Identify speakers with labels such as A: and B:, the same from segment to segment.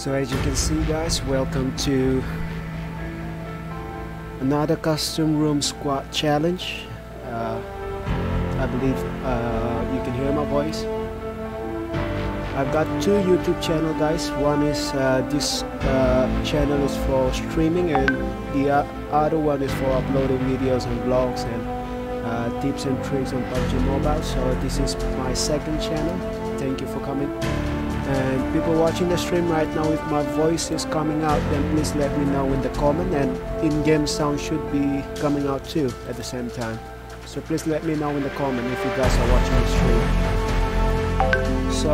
A: So as you can see guys, welcome to another custom room squad challenge. Uh, I believe uh, you can hear my voice. I've got two YouTube channel guys. One is uh, this uh, channel is for streaming and the other one is for uploading videos and vlogs and uh, tips and tricks on PUBG Mobile. So this is my second channel. Thank you for coming and people watching the stream right now if my voice is coming out then please let me know in the comment. And in-game sound should be coming out too at the same time. So please let me know in the comment if you guys are watching the stream. So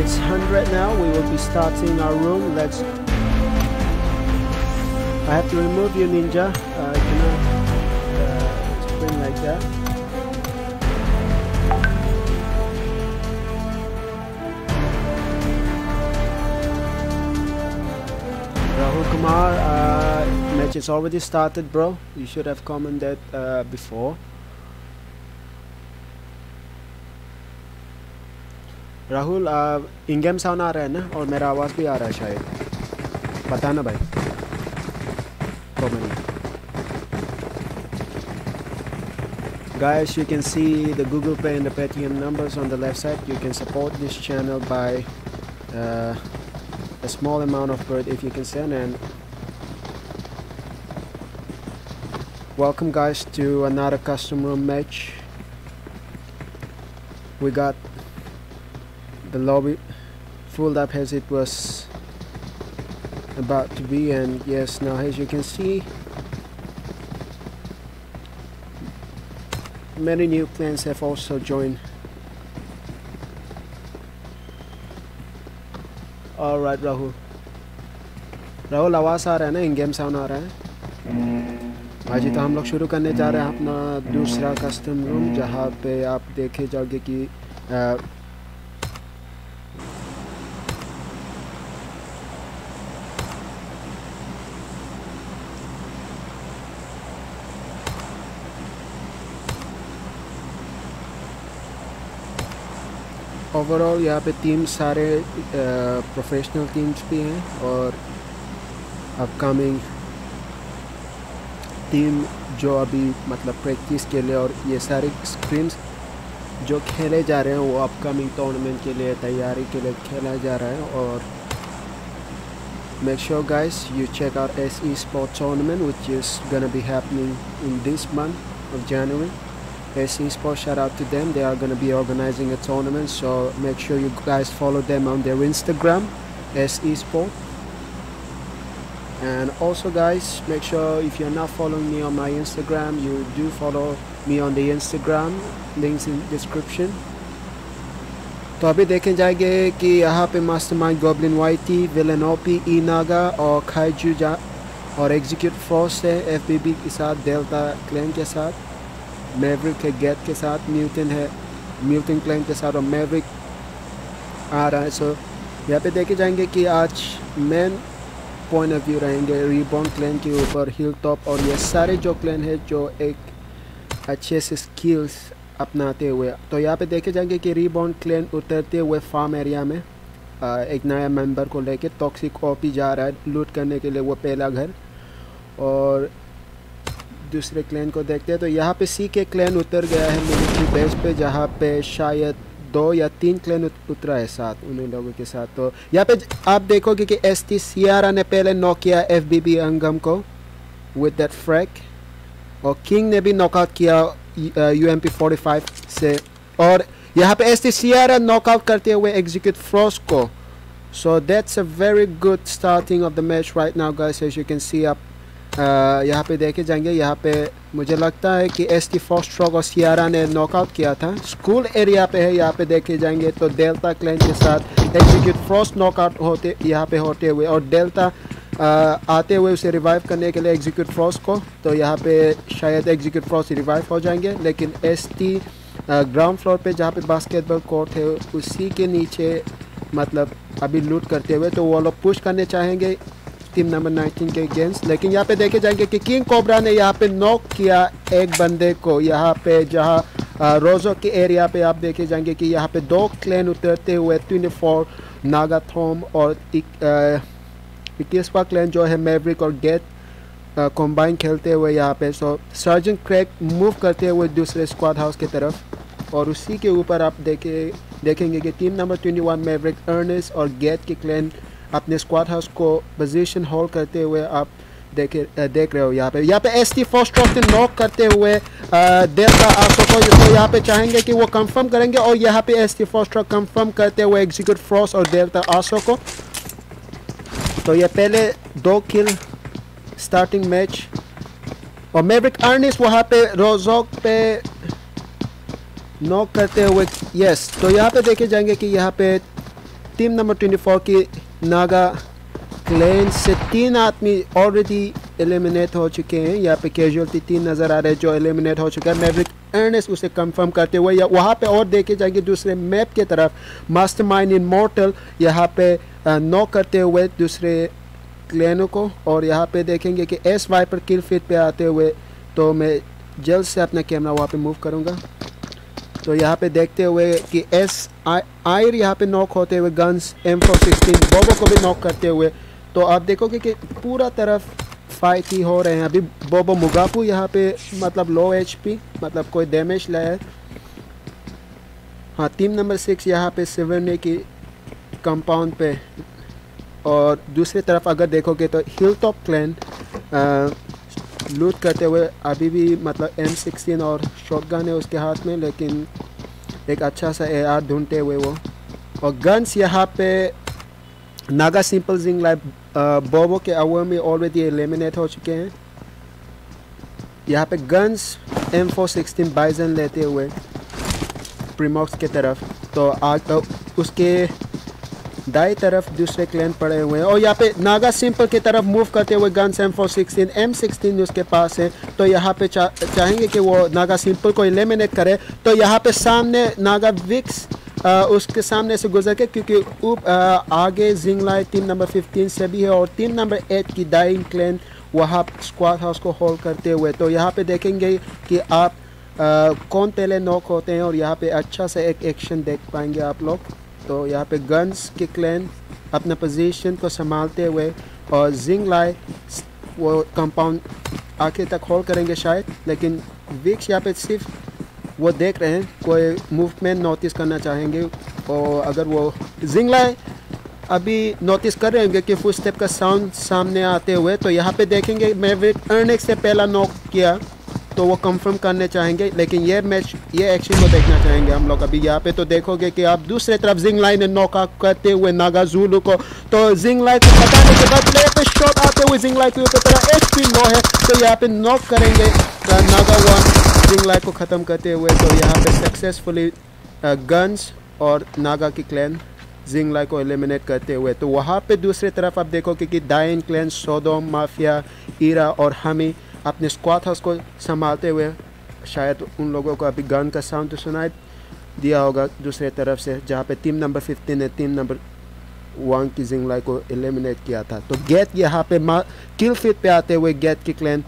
A: it's 100 now. We will be starting our room. Let's I have to remove you ninja. Uh, cannot uh, explain like that Kumar, uh, match is already started, bro. You should have commented uh, before. Rahul in game sound आ रहा है ना और मेरा आवाज़ भी आ रहा है शायद पता ना भाई comment Guys, you can see the Google Pay and the Paytm numbers on the left side. You can support this channel by uh, a small amount of bird if you can send and welcome guys to another custom room match. We got the lobby filled up as it was about to be and yes now as you can see many new clans have also joined alright Rahul Rahul आवाज़ आ रहा है ना? इन game sound आ रहा है। भाजी तो हम लोग शुरू करने जा रहे हैं अपना दूसरा कस्टम रूम जहाँ पे आप देखे जाओगे कि आ, ओवरऑल यहाँ पे टीम सारे प्रोफेशनल टीम्स भी हैं और अपकमिंग टीम जो अभी मतलब प्रैक्टिस के लिए और ये सारे स्क्रीम्स जो खेले जा रहे हैं वो अपकमिंग टूर्नामेंट के लिए, तैयारी के लिए खेला जा रहा है और make sure guys you check out SE Sport Tournament, which is gonna be happening in this month of January. SE Sport, shout out to them. They are going to be organizing a tournament, so make sure you guys follow them on their Instagram, SE Sport. And also, guys, make sure if you're not following me on my Instagram, you do follow me on the Instagram. Links in description. तो अभी देखे जाएंगे कि यहाँ पे mastermind goblin वाइटी विलेनोपी ई नागा और खाइजू जा और एग्जीक्यूट फोर्स है एफबीबी के साथ डेल्टा क्लैन के साथ मैवरिक के गेट के साथ म्यूटन है म्यूटन क्लाइन के साथ और मैवरिक आ रहा है। सो यहाँ पे देखे जाएँगे कि आज मेन पॉइंट ऑफ़ व्यू रहेंगे रिबॉन क्लैन के ऊपर हिल टॉप और ये सारे जो क्लैन है जो एक अच्छे से स्किल्स अपनाते हुए। तो यहाँ पे देखे जाएँगे कि रिबॉन क्लैन उतरते हुए फार्म एरिया में आ, एक नया मेंबर को लेके टॉक्सिक ओपी जा रहा है लूट करने के लिए वो पहला घर। और दूसरे क्लैन को देखते हैं तो यहाँ पे सी के क्लैन उतर गया है मिलिट्री बेस पे, जहाँ पे शायद दो या तीन क्लैन उतरा है साथ उन लोगों के साथ। तो यहाँ पे आप देखोगे कि एस टी सियारा ने पहले नॉक किया एफ़ बी बी अंगम को विद दैट फ्रैक और किंग ने भी नॉकआउट किया U M P forty five से। और यहाँ पे एस टी सियारा नॉकआउट करते हुए एग्जीक्यूट फ्रॉस को। So that's a very good starting of the match right now guys as you can see आप यहाँ पे देखे जाएँगे, यहाँ पे मुझे लगता है कि एस टी फॉस्ट्रॉक और सियारा ने नॉकआउट किया था। स्कूल एरिया पे है, यहाँ पे देखे जाएँगे तो डेल्टा क्लैन के साथ एग्जीक्यूट फ्रॉस्ट नॉकआउट होते, यहाँ पे होते हुए और डेल्टा आते हुए उसे रिवाइव करने के लिए एग्जीक्यूट फ्रॉस्ट को तो यहाँ पे शायद एग्जीक्यूट फ्रॉस्ट रिवाइव हो जाएँगे, लेकिन एस टी ग्राउंड फ्लोर पे जहाँ पे बास्केटबॉल कोर्ट है, उसी के नीचे मतलब अभी लूट करते हुए तो वो लोग पुश करने चाहेंगे। टीम नंबर 19 के अगेंस्ट लेकिन यहाँ पे देखे जाएँगे कि किंग कोबरा ने यहाँ पे नॉक किया एक बंदे को। यहाँ पे जहाँ रोजो के एरिया पे आप देखे जाएँगे कि यहाँ पे दो क्लेन उतरते हुए ट्वेंटी फोर नागाथोम और इक्कीसवा क्लैन जो है मेवरिक और गेट कॉम्बाइन खेलते हुए यहाँ पे। सो सर्जन क्रैक मूव करते हुए दूसरे स्क्वाड हाउस की तरफ़। और उसी के ऊपर आप देखे, देखेंगे कि टीम नंबर 21 मेवरिक अर्नेस और गेट के क्लैन अपने स्क्वाड हाउस को पोजीशन होल्ड करते हुए आप देखे देख रहे हो यहाँ पे। यहाँ पे एस टी फ़र्स्ट से नॉक करते हुए देवता आसो को तो यहाँ पे चाहेंगे कि वो कंफर्म करेंगे और यहाँ पे एस टी फ़र्स्ट कंफर्म करते हुए एग्जीक्यूट फ्रॉस और देवता आसो को। तो ये पहले दो किल स्टार्टिंग मैच और मेवरिक अर्निस वहाँ पे रोजोक पे नॉक करते हुए यस तो यहाँ पे देखे जाएँगे कि यहाँ पे टीम नंबर 24 की नागा क्लेन से तीन आदमी ऑलरेडी एलिमिनेट हो चुके हैं यहाँ पे कैजुअलिटी तीन नज़र आ रहे हैं जो एलिमिनेट हो चुका है मेवरिक अर्नेस उसे कंफर्म करते हुए या वहाँ पे और देखे जाएँगे दूसरे मैप के तरफ़ मास्टर माइंड इन मोर्टल यहाँ पे नॉक करते हुए दूसरे क्लेनों को और यहाँ पे देखेंगे कि एस वाई पर किल फिट पे आते हुए तो मैं जल्द से अपना कैमरा वहाँ पे मूव करूँगा तो यहाँ पे देखते हुए कि एस आयर यहाँ पे नॉक होते हुए गन्स एम फोर सिक्सटीन बोबो को भी नॉक करते हुए। तो आप देखोगे कि पूरा तरफ़ फाइट ही हो रहे हैं। अभी बोबो मुगापू यहाँ पे मतलब लो एचपी मतलब कोई डैमेज लाया है। हाँ टीम नंबर सिक्स यहाँ पे सिवरने की कंपाउंड पे। और दूसरी तरफ़ अगर देखोगे तो हिल टॉप क्लैन लूट करते हुए अभी भी मतलब एम सिक्सटीन और शॉटगन है उसके हाथ में, लेकिन एक अच्छा सा ए आर ढूंढते हुए वो। और गन्स यहाँ पे नागा सिंपल जिंग लाइफ बोबो के आवर में ऑलरेडी एलिमिनेट हो चुके हैं। यहाँ पे guns M four sixteen Bizon लेते हुए प्रीमॉक्स के तरफ़। तो आज तो उसके दाई तरफ़ दूसरे क्लैन पड़े हुए हैं। और यहाँ पे नागा सिंपल की तरफ़ मूव करते हुए guns M four sixteen M sixteen उसके पास है। तो यहाँ पे चा, चाहेंगे कि वो नागा सिंपल को एलिमिनेट करे। तो यहाँ पे सामने नागा विक्स आ, उसके सामने से गुजर के क्योंकि उप आ, आगे जिंगलाई टीम नंबर 15 से भी है और टीम नंबर 8 की डाइंग क्लैन वहाँ स्क्वाड हाउस को होल्ड करते हुए। तो यहाँ पे देखेंगे कि आप आ, कौन पहले नॉक होते हैं और यहाँ पे अच्छा सा एक एक्शन देख पाएँगे आप लोग। तो यहाँ पे गन्स के क्लैन अपना पोजीशन को संभालते हुए और जिंग लाई वो कंपाउंड आखिर तक होल्ड करेंगे शायद, लेकिन विक्स यहाँ पे सिर्फ़ वो देख रहे हैं, कोई मूवमेंट नोटिस करना चाहेंगे। और अगर वो जिंग लाई अभी नोटिस कर रहे होंगे कि फुल स्टेप का साउंड सामने आते हुए तो यहाँ पे देखेंगे, मैं विक अर्निक से पहला नॉक किया। तो वो कंफर्म करने चाहेंगे, लेकिन ये मैच ये एक्शन को देखना चाहेंगे हम लोग। अभी यहाँ पे तो देखोगे कि आप दूसरे तरफ़ जिंग लाइन नॉक करते हुए नागा जूलू को तो जिंग लाइन को बताने के बाद प्लेयर पे शॉट आते हुए जिंग लाइन के तरह एच पी लो है तो यहाँ पे नॉक करेंगे नागा वन जिंग लाइन को ख़त्म करते हुए तो यहाँ पे सक्सेसफुली गन्स और नागा की क्लैन जिंग लाई को एलिमिनेट करते हुए। तो वहाँ पे दूसरी तरफ़ आप देखोगे कि डाइन क्लैन सोडोम माफिया ईरा और हमी अपने स्क्वाड हाउस को संभालते हुए शायद उन लोगों को अभी गन का साउंड तो सुनाई दिया होगा दूसरे तरफ़ से, जहाँ पे टीम नंबर 15 ने टीम नंबर वन की जिंगलाई को एलिमिनेट किया था। तो गेट यहाँ पे किल फिट पे आते हुए गेट की क्लैन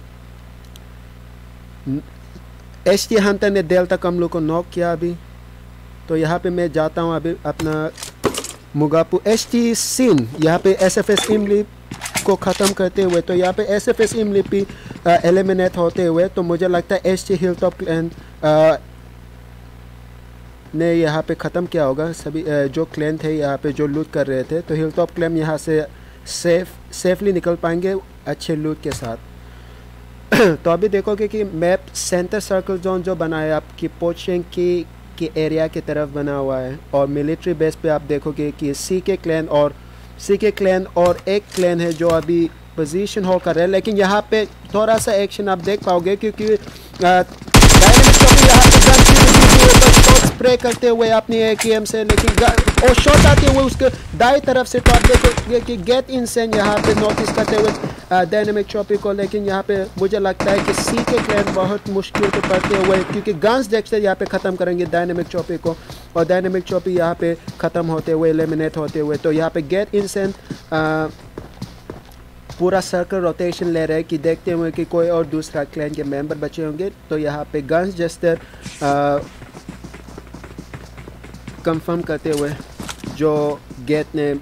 A: एच टी हंटर ने डेल्टा कमलू को नॉक किया अभी। तो यहाँ पे मैं जाता हूँ अभी अपना मुगापू एच टी सिन यहाँ पे एस एफ़ एस टीम इमली को ख़त्म करते हुए तो यहाँ पे एस एफ़ एस एलिमिनेट होते हुए तो मुझे लगता है S T hill top clan ने यहाँ पे ख़त्म किया होगा। सभी आ, जो क्लैन थे यहाँ पे जो लूट कर रहे थे तो हिल टॉप क्लैन यहाँ से सेफ़ सेफली निकल पाएँगे अच्छे लूट के साथ। तो अभी देखोगे कि मैप सेंटर सर्कल जोन जो बना है आपकी पोचिंग की की एरिया की तरफ़ बना हुआ है और मिलिट्री बेस पे आप देखोगे कि सी के क्लैन और सी के क्लैन और एक क्लैन है जो अभी पोजीशन हो कर रहे हैं। लेकिन यहाँ पे थोड़ा सा एक्शन आप देख पाओगे क्योंकि स्प्रे करते हुए अपनी ए से, लेकिन और शॉट आते हुए उसके दाई तरफ़ से तो आप देखोगे कि गेट इन सेन यहाँ पे नोटिस करते हुए डायनेमिक चौपी को, लेकिन यहाँ पे मुझे लगता है कि सी के क्लैन बहुत मुश्किल से पड़ते हुए, क्योंकि गन्स डेक्सटर यहाँ पे ख़त्म करेंगे डायनेमिक चौपी को, और डायनेमिक चौपी यहाँ पे ख़त्म होते हुए एलिमिनेट होते हुए तो यहाँ पे गेट इन सेन पूरा सर्कल रोटेशन ले रहे हैं कि देखते हुए कि कोई और दूसरा क्लैन के मेंबर बचे होंगे तो यहाँ पे गन्स जस्टर कंफर्म करते हुए जो गेट ने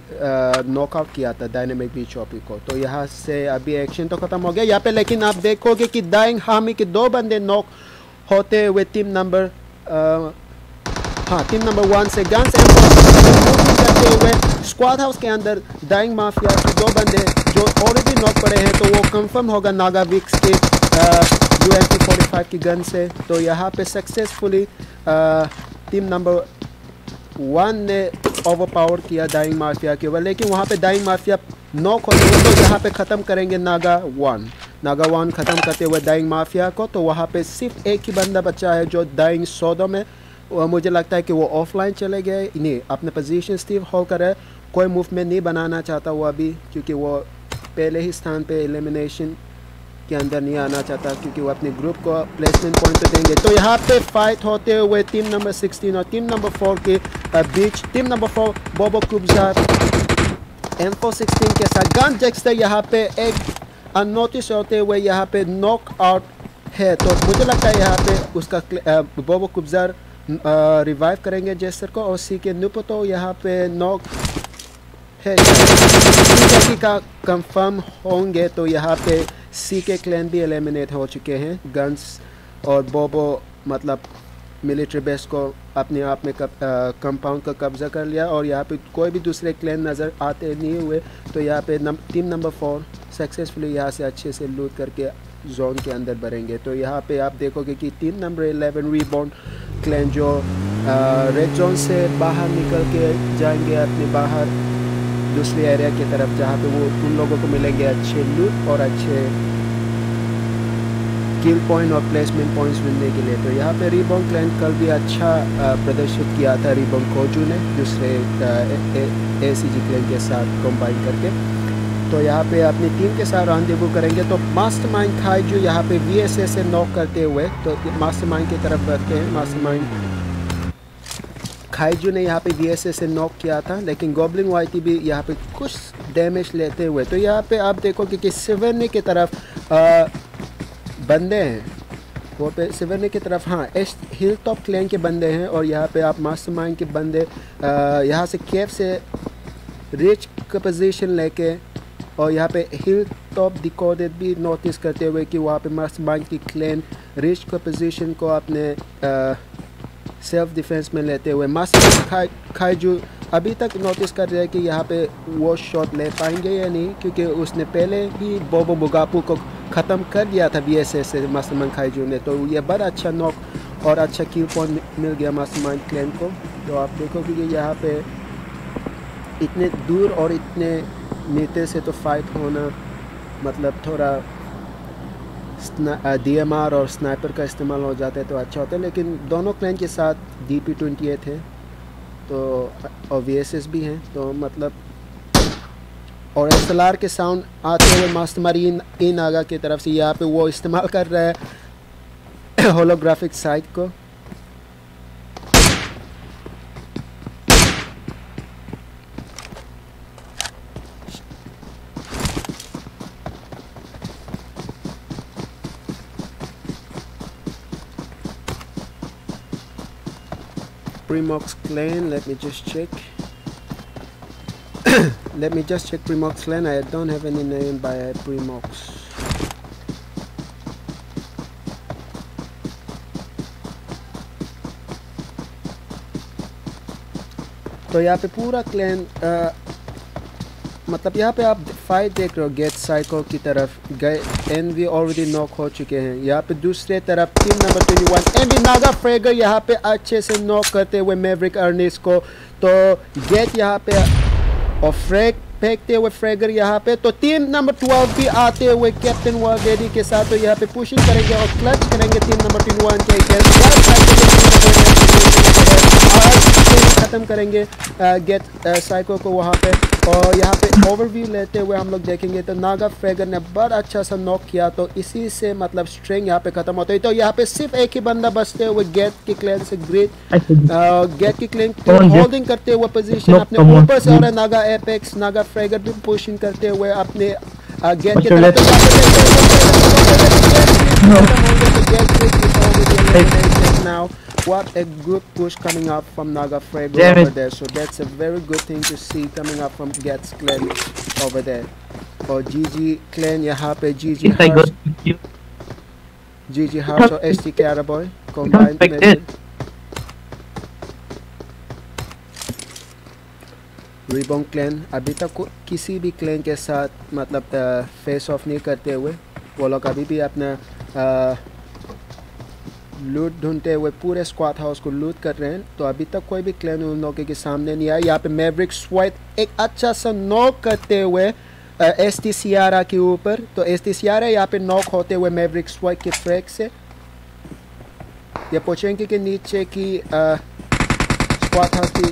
A: नॉकआउट किया था डायनेमिक बी चौपी को तो यहाँ से अभी एक्शन तो ख़त्म हो गया यहाँ पे, लेकिन आप देखोगे कि दाइंग हामी के दो बंदे नॉक होते हुए टीम नंबर हाँ टीम नंबर वन से गन्स करते हुए स्क्वाड हाउस के अंदर डाइंग माफिया के दो बंदे जो ऑलरेडी नॉक पड़े हैं तो वो कंफर्म होगा नागा विक्स के यू एन फोर्टी फाइव की गन से। तो यहाँ पे सक्सेसफुली टीम नंबर वन ने ओवर पावर किया डाइंग माफिया के ऊपर लेकिन वहाँ पे डाइंग माफिया नॉक हो तो यहाँ पे ख़त्म करेंगे नागा वन नागा वन ख़त्म करते हुए डाइंग माफिया को तो वहाँ पे सिर्फ़ एक ही बंदा बचा है जो डाइंग सौदों में मुझे लगता है कि वो ऑफलाइन चले गए। नहीं, अपने पोजीशन स्टीव होकर है, कोई मूवमेंट नहीं बनाना चाहता वो अभी, क्योंकि वो पहले ही स्थान पे एलिमिनेशन के अंदर नहीं आना चाहता क्योंकि वो अपने ग्रुप को प्लेसमेंट पॉइंट देंगे। तो यहाँ पे फाइट होते हुए टीम नंबर 16 और टीम नंबर 4 के बीच टीम नंबर 4 बोबो कुब्जार एम फोर सिक्सटीन के साथ। गन जेक्सटर यहाँ पे एक अनोटिस होते हुए यहाँ पे नॉक आउट है। तो मुझे लगता है यहाँ पे उसका बोबो कुब्जार रिवाइव करेंगे जेस्टर को। और सी के नुपतो यहाँ पे नॉक है। का कंफर्म होंगे तो यहाँ पे सी के क्लैन भी एलिमिनेट हो चुके हैं गन्स और बोबो मतलब मिलिट्री बेस को अपने आप में कंपाउंड का कब्जा कर लिया और यहाँ पे कोई भी दूसरे क्लैन नज़र आते नहीं हुए तो यहाँ पे नम, टीम नंबर फोर सक्सेसफुली यहाँ से अच्छे से लूट करके जोन के अंदर भरेंगे तो यहाँ पे आप देखोगे कि team number eleven rebound clan जो रेड जोन से बाहर निकल के जाएँगे अपने बाहर दूसरे एरिया की तरफ़, जहाँ पे वो उन लोगों को मिलेंगे अच्छे लूट और अच्छे किल पॉइंट और प्लेसमेंट पॉइंट्स मिलने के लिए। तो यहाँ पे रिबॉन क्लैन कल भी अच्छा प्रदर्शित किया था रिबॉन कोजू ने, दूसरे ए सी जी क्लैन के साथ कंबाइन करके। तो यहाँ पे अपनी टीम के साथ रानदेबू करेंगे। तो मास्टर माइंड खाई जो यहाँ पे वी एस एस से नॉक करते हुए तो मास्टर माइंड की तरफ़ बढ़ते हैं। मास्टर माइंड खाईजू ने यहाँ पे वी से नॉक किया था लेकिन गोबलिन वाइटी भी यहाँ पे कुछ डैमेज लेते हुए। तो यहाँ पे आप देखो कि सिवरनी की तरफ़ आ, बंदे हैं। वो पे सिवरनी की तरफ़ हाँ एस हिल टॉप क्लैन के बंदे हैं और यहाँ पे आप मास्टर के बंदे यहाँ से केफ से रिच का पोजीशन लेके और यहाँ पे हिल टॉप डिकोडेड भी नोटिस करते हुए कि वहाँ पे मास्टर की क्लैन रिच का पोजीशन को आपने सेल्फ डिफेंस में लेते हुए। मास्टर खाईजू अभी तक नोटिस कर रहे हैं कि यहाँ पे वो शॉट ले पाएँगे या नहीं, क्योंकि उसने पहले ही बोबो बुगापू को ख़त्म कर दिया था बी एस से मास्टरमैन खाईजू ने। तो ये बड़ा अच्छा नॉक और अच्छा किल पॉइंट मिल गया मास्टरमाइंड क्लैन को। तो आप देखो कि यहाँ पे इतने दूर और इतने नीचे से तो फाइट होना मतलब थोड़ा डी एम आर और स्नाइपर का इस्तेमाल हो जाता है तो अच्छा होता है लेकिन दोनों क्लैन के साथ डी पी ट्वेंटी एट है तो और वी एस एस भी हैं तो मतलब और एस एल आर के साउंड आते हुए मास्टमारी इन, इन आगा की तरफ़ से यहाँ पे वो इस्तेमाल कर रहा है होलोग्राफिक साइट को। Primox clan let me just check let me just check Primox clan I don't have any name by Primox तो यहाँ पे पूरा क्लैन मतलब यहाँ पे आप फाइट देख रहे हो, गेट साइको की तरफ़। गए एन वी ऑलरेडी नॉक हो चुके हैं। यहाँ पे दूसरे तरफ़ team number twenty one N V Naga fragger यहाँ पे अच्छे से नॉक करते हुए मेवरिक अर्निस को। तो गेट यहाँ पे, और फ्रेग फेंकते हुए फ्रेगर यहाँ पे। तो टीम नंबर ट्वेल्व भी आते हुए कैप्टन वर्डेडी के साथ तो यहाँ पे पुशिंग करेंगे और क्लच करेंगे टीम नंबर ट्वेंटी वन के ख़त्म करेंगे गेट साइको को वहाँ पे। और यहाँ पे ओवरव्यू लेते हुए हम लोग देखेंगे तो नागा फ्रेगर ने बड़ा अच्छा सा नॉक किया तो इसी से मतलब स्ट्रिंग यहाँ पे ख़त्म होता है। तो यहाँ पे सिर्फ़ एक ही बंदा बचते हुए गेट की क्लेन से ग्रेट गेट की क्लेन होल्डिंग करते हुए पोजीशन अपने ऊपर से और नागा एपेक्स नागा फ्रेगर भी पुशिंग करते हुए अपने गेट की तरफ़ now what a good push coming up from Naga Frago
B: Damn
A: over
B: it.
A: there. So that's a very good thing to see coming up from Gets Clan over there. और GG Clan यहाँ पे GG
B: If I go
A: Harsh,
B: to you,
A: GG Harsh और ST Cara Boy combined
B: like
A: में
B: this.
A: रिबोंग clan अभी तक को, किसी भी क्लैन के साथ मतलब फेस ऑफ नहीं करते हुए वो लोग अभी भी अपना लूट ढूंढते हुए पूरे स्क्वाड हाउस को लूट कर रहे हैं। तो अभी तक कोई भी क्लैन उन लोगों के सामने नहीं आया। यहाँ पे मैवरिक स्वाइट एक अच्छा सा नॉक करते हुए एस टी सियारा के ऊपर। तो एस टी सी सियारा यहाँ पे नॉक होते हुए मैवरिक स्वाइट के ट्रैक से। ये पोचेंकी के नीचे की स्क्वाड हाउस की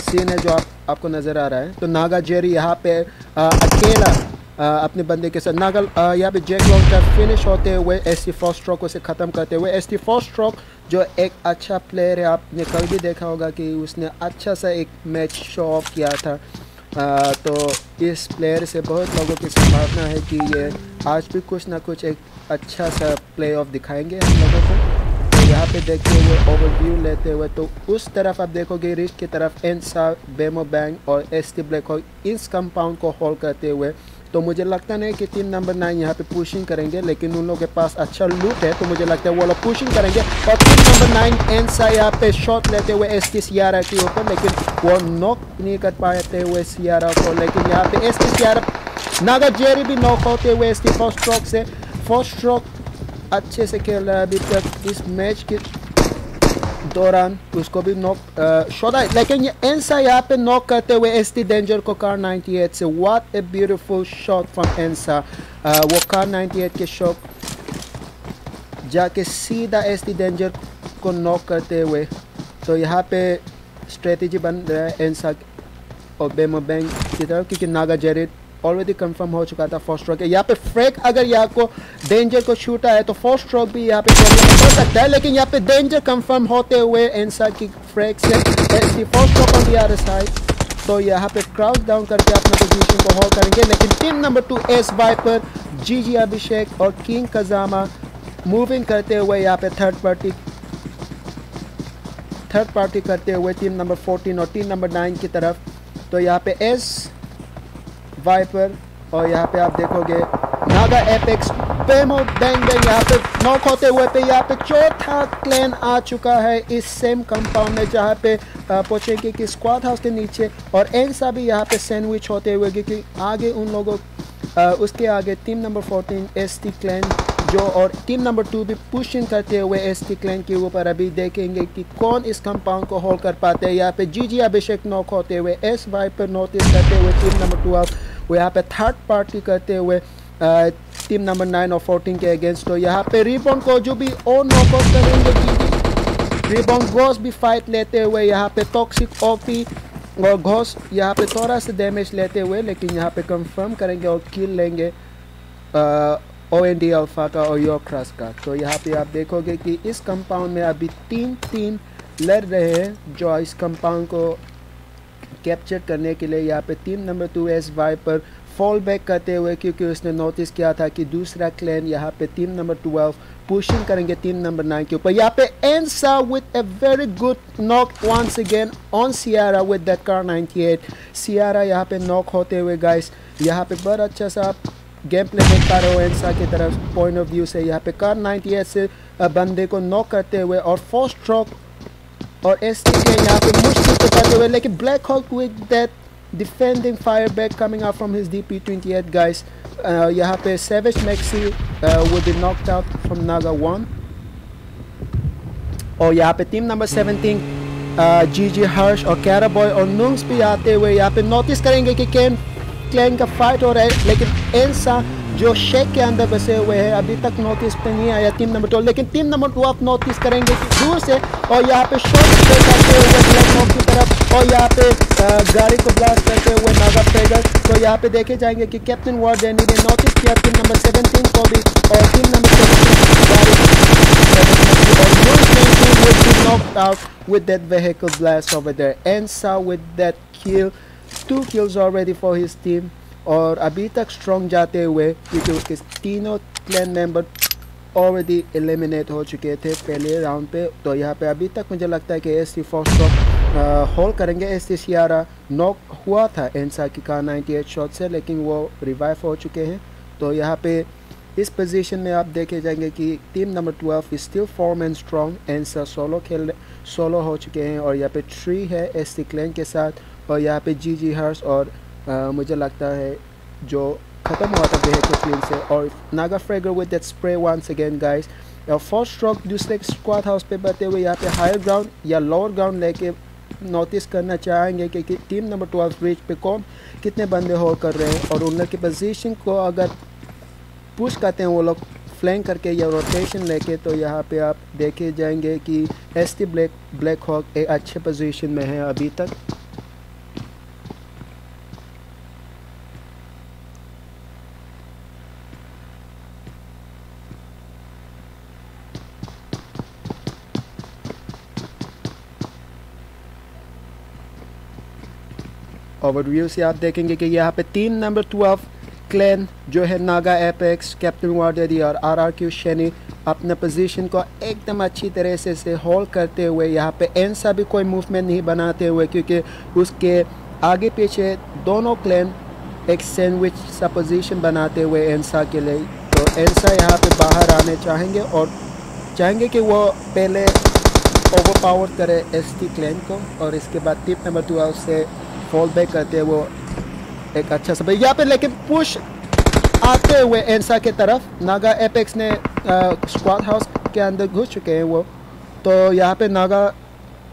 A: सीन है जो आप, आपको नज़र आ रहा है। तो नागा जेरी यहाँ पे आ, अकेला अपने बंदे के साथ। नागल यहाँ पे जैक लॉन्ग का फिनिश होते हुए एस टी फोर स्ट्रोक उसे ख़त्म करते हुए एस टी फोर स्ट्रोक जो एक अच्छा प्लेयर है आपने कल भी देखा होगा कि उसने अच्छा सा एक मैच शो ऑफ़ किया था। आ, तो इस प्लेयर से बहुत लोगों की संभावना है कि ये आज भी कुछ ना कुछ एक अच्छा सा प्ले ऑफ़ दिखाएँगे हम लोगों को। तो यहाँ पे देखते हुए ओवरव्यू लेते हुए तो उस तरफ़ आप देखोगे रिस्ट की तरफ़ एनसा बेमो बैंक और एस टी ब्लैक हॉक इस कंपाउंड को होल्ड करते हुए तो मुझे लगता नहीं कि टीम नंबर नाइन यहाँ पे पुशिंग करेंगे, लेकिन उन लोगों के पास अच्छा लूट है तो मुझे लगता है वो लोग पुशिंग करेंगे। और टीम नंबर नाइन एनसा यहाँ पे शॉट लेते हुए एस टी सियारा के ऊपर, लेकिन वो नॉक नहीं कर पाते हुए सियारा को, लेकिन यहाँ पे S T Sierra Naga Jerry भी नॉक होते हुए एस टी फ़र्स्ट स्ट्रोक से फ़र्स्ट स्ट्रोक अच्छे से खेल रहा है अभी तक इस मैच के दौरान उसको भी नॉक है लेकिन ये एंसा यहाँ पे नॉक करते हुए एस टी डेंजर को कार 98 से what a beautiful shot from एंसा वो कार 98 के शॉट जाके सीधा एस टी डेंजर को नॉक करते हुए तो यहाँ पे स्ट्रेटजी बन रहा है एंसा और बेमो बैंक की तरफ़ क्योंकि नागा जेरिड ऑलरेडी कंफर्म हो चुका था फ़र्स्ट स्ट्रोक यहाँ पे फ्रेक अगर यहाँ को डेंजर को छूटा है तो फ़र्स्ट स्ट्रोक भी यहाँ पे हो सकता है, लेकिन यहाँ पे डेंजर कंफर्म होते हुए एंसा की फ्रेक से first stroke on the other side तो यहाँ पे क्रॉस डाउन करके अपने पोजीशन को होल्ड करेंगे, लेकिन team number two S viper G G Abhishek और किंग कजामा मूविंग करते हुए यहाँ पे थर्ड पार्टी थर्ड पार्टी करते हुए टीम नंबर 14 और टीम नंबर 9 की तरफ़। तो यहाँ पे एस वाइपर और यहाँ पे आप देखोगे नागा एपेक्स पेमो देंगे यहाँ पे नॉक होते हुए पे यहाँ पे चौथा क्लैन आ चुका है इस सेम कंपाउंड में जहाँ पे पहुँचेगी कि स्क्वाड हाउस के नीचे और एनसा भी यहाँ पे सैंडविच होते हुए क्योंकि आगे उन लोगों उसके आगे team number 14 S T clan जो और टीम नंबर टू भी पुशिंग करते हुए एस टी क्लैन के ऊपर अभी देखेंगे कि कौन इस कंपाउंड को होल्ड कर पाते हैं। यहाँ पे जी जी अभिषेक नॉक होते हुए एस वाई पर नोटिस करते हुए टीम नंबर ट्वेल्व वो यहाँ पे थर्ड पार्टी करते हुए टीम नंबर नाइन और फोर्टीन के अगेंस्ट तो यहाँ पे रिबॉन को जो भी और नॉकआउट करेंगे जी जी रिबॉन गोस भी फाइट लेते हुए यहाँ पे टॉक्सिक ओपी और घोस यहाँ पे थोड़ा सा डैमेज लेते हुए, लेकिन यहाँ पे कंफर्म करेंगे और किल लेंगे। ओ एन डी अल्फ़ा का और योक्रस का। तो यहाँ पे आप देखोगे कि इस कंपाउंड में अभी तीन तीन लड़ रहे हैं जो इस कंपाउंड को कैप्चर करने के लिए। यहाँ पे team number two S viper fall back करते हुए, क्योंकि उसने नोटिस किया था कि दूसरा क्लैन यहाँ पे टीम नंबर ट्वेल्व पुशिंग करेंगे टीम नंबर नाइन के ऊपर। यहाँ पे एंसा with a very good knock once again on Sierra with that Kar 98 सियारा यहाँ पे नॉक होते हुए गाइस यहाँ पे बड़ा अच्छा सा गेम प्ले देख पा रहे हो एंसा की तरफ़ पॉइंट ऑफ़ व्यू से। यहाँ पे कार 98 से बंदे को नॉक करते हुए और फोर्थ स्ट्रोक और एस टी के यहाँ पे मुश्किल से करते हुए लेकिन black hawk with that defending fire back coming out from his DP28 guys uh, यहाँ पे Maxi uh, will be knocked out from Naga 1 और यहाँ पे टीम नंबर 17 जी जी हर्ष और कैरा बॉय और नूंग्स भी आते हुए यहाँ पे नोटिस करेंगे कि कैन क्लैन का फाइट हो रहा है लेकिन एंसा जो शेक के अंदर बसे हुए हैं अभी तक नोटिस पे नहीं आया टीम नंबर टू लेकिन टीम नंबर टू आप नोटिस करेंगे दूर से और यहाँ पे शॉट करते हुए की तरफ़ और यहाँ पे गाड़ी को ब्लास्ट करते हुए नागा फ्रेगर तो यहाँ पे देखे जाएँगे कि कैप्टन वार्डेनी ने नोटिस किया टीम नंबर सेवनटीन को भी और team number knocked out with that vehicle blast over there. Ensa with that kill, two kills already for his team. और अभी तक स्ट्रॉन्ग जाते हुए क्योंकि उसके तीनों क्लैन मेंबर ऑलरेडी एलिमिनेट हो चुके थे पहले राउंड पे। तो यहाँ पे अभी तक मुझे लगता है कि S T first shot hold करेंगे। एस टी सियारा नॉक हुआ था एनसा की कार 98 शॉट से, लेकिन वो रिवाइव हो चुके हैं। तो यहाँ पे इस पोजीशन में आप देखे जाएँगे कि team number 12 is still form and strong एंसा solo खेल सोलो हो चुके हैं और यहाँ पे थ्री है एस टी क्लैन के साथ। और यहाँ पे जी जी हर्स और आ, मुझे लगता है जो ख़त्म हुआ था वेहिकल फ़ील्ड से और Naga fragger with that spray once again guys और फ़र्स्ट स्ट्रोक दूसरे स्क्वाड हाउस पे बढ़ते हुए यहाँ पे हायर ग्राउंड या लोअर ग्राउंड लेके नोटिस करना चाहेंगे कि, कि टीम नंबर ट्वेल्व ब्रिज पे कौन कितने बंदे होल्ड कर रहे हैं और उन लोग की पोजीशन को अगर पुश करते हैं वो लोग फ्लैंक करके या रोटेशन लेके तो यहाँ पे आप देखे जाएँगे कि S T black black hawk एक अच्छे पोजीशन में है अभी तक। ओवरव्यू से आप देखेंगे कि यहाँ पे टीम नंबर ट्वेल्व क्लैन जो है नागा एपेक्स कैप्टन वार्डरी और आर आर क्यू शैनी अपने पोजीशन को एकदम अच्छी तरह से से होल्ड करते हुए यहाँ पे एनसा भी कोई मूवमेंट नहीं बनाते हुए क्योंकि उसके आगे पीछे दोनों क्लैन एक सैंडविच सा पोजीशन बनाते हुए एनसा के लिए। तो एनसा यहाँ पे बाहर आने चाहेंगे और चाहेंगे कि वो पहले ओवर पावर करे एस टी क्लैन को और इसके बाद टिप नंबर ट्वेल्व से फॉल बैक करते हैं वो एक अच्छा सब यहाँ पे लेकिन पुश आते हुए एनसा के तरफ़। नागा एपेक्स ने स्क्वाड हाउस के अंदर घुस चुके हैं वो। तो यहाँ पे नागा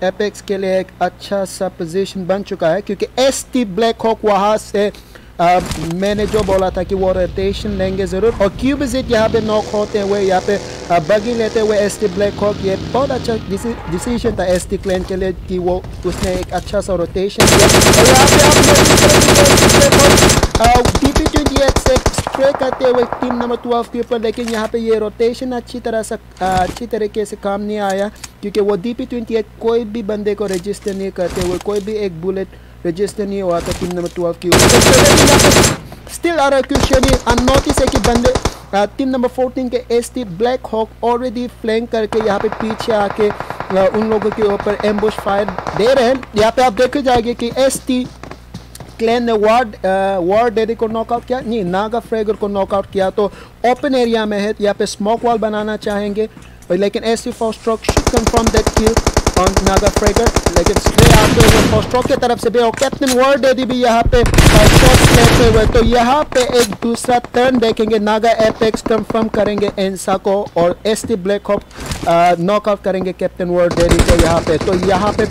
A: एपेक्स के लिए एक अच्छा सा पोजीशन बन चुका है, क्योंकि एस टी ब्लैक हॉक वहाँ से आ, मैंने जो बोला था कि वो रोटेशन लेंगे ज़रूर। और क्यू विज़िट यहाँ पे नॉक होते हुए यहाँ पे बगी लेते हुए एस टी ब्लैक हॉक ये बहुत अच्छा डिसीज़न था एस टी क्लैन के लिए कि वो उसने एक अच्छा सा रोटेशन किया। और यहाँ पे आप ट्वेंटी एट से स्प्रे करते हुए टीम नंबर ट्वेल्व के ऊपर लेकिन यहाँ पे ये रोटेशन अच्छी तरह से अच्छी तरीके से काम नहीं आया क्योंकि वो डी पी ट्वेंटी एट कोई भी बंदे को रजिस्टर नहीं करते हुए कोई भी एक बुलेट रजिस्टर नहीं हुआ था टीम नंबर ट्वेल्व की स्टिल आ रहा है क्वेश्चन अननोटिस है कि बंदे टीम नंबर फोर्टीन के S T black hawk already flank करके यहाँ पे पीछे आके उन लोगों के ऊपर एम्बुश फायर दे रहे हैं। यहाँ पे आप देखे जाएँगे कि एस टी क्लैन ने वार्ड वार्ड डेरी को नॉकआउट किया, नहीं नागा फ्रेगर को नॉकआउट किया। तो ओपन एरिया में है, यहाँ पे स्मोक वॉल बनाना चाहेंगे। लेकिन S T four stroke should confirm that kill on Naga fragger लेकिन स्प्रे आते हुए फॉस्ट्रोक की तरफ़ से भी, और कैप्टन वर्ल्ड डेडी भी यहाँ पे शॉट लेते हुए तो यहाँ पे एक दूसरा टर्न देखेंगे। नागा एपेक्स कंफर्म करेंगे एंसा को, और S T black hawk knockout करेंगे कैप्टन वर्ल्ड डेडी को यहाँ पे। तो यहाँ पे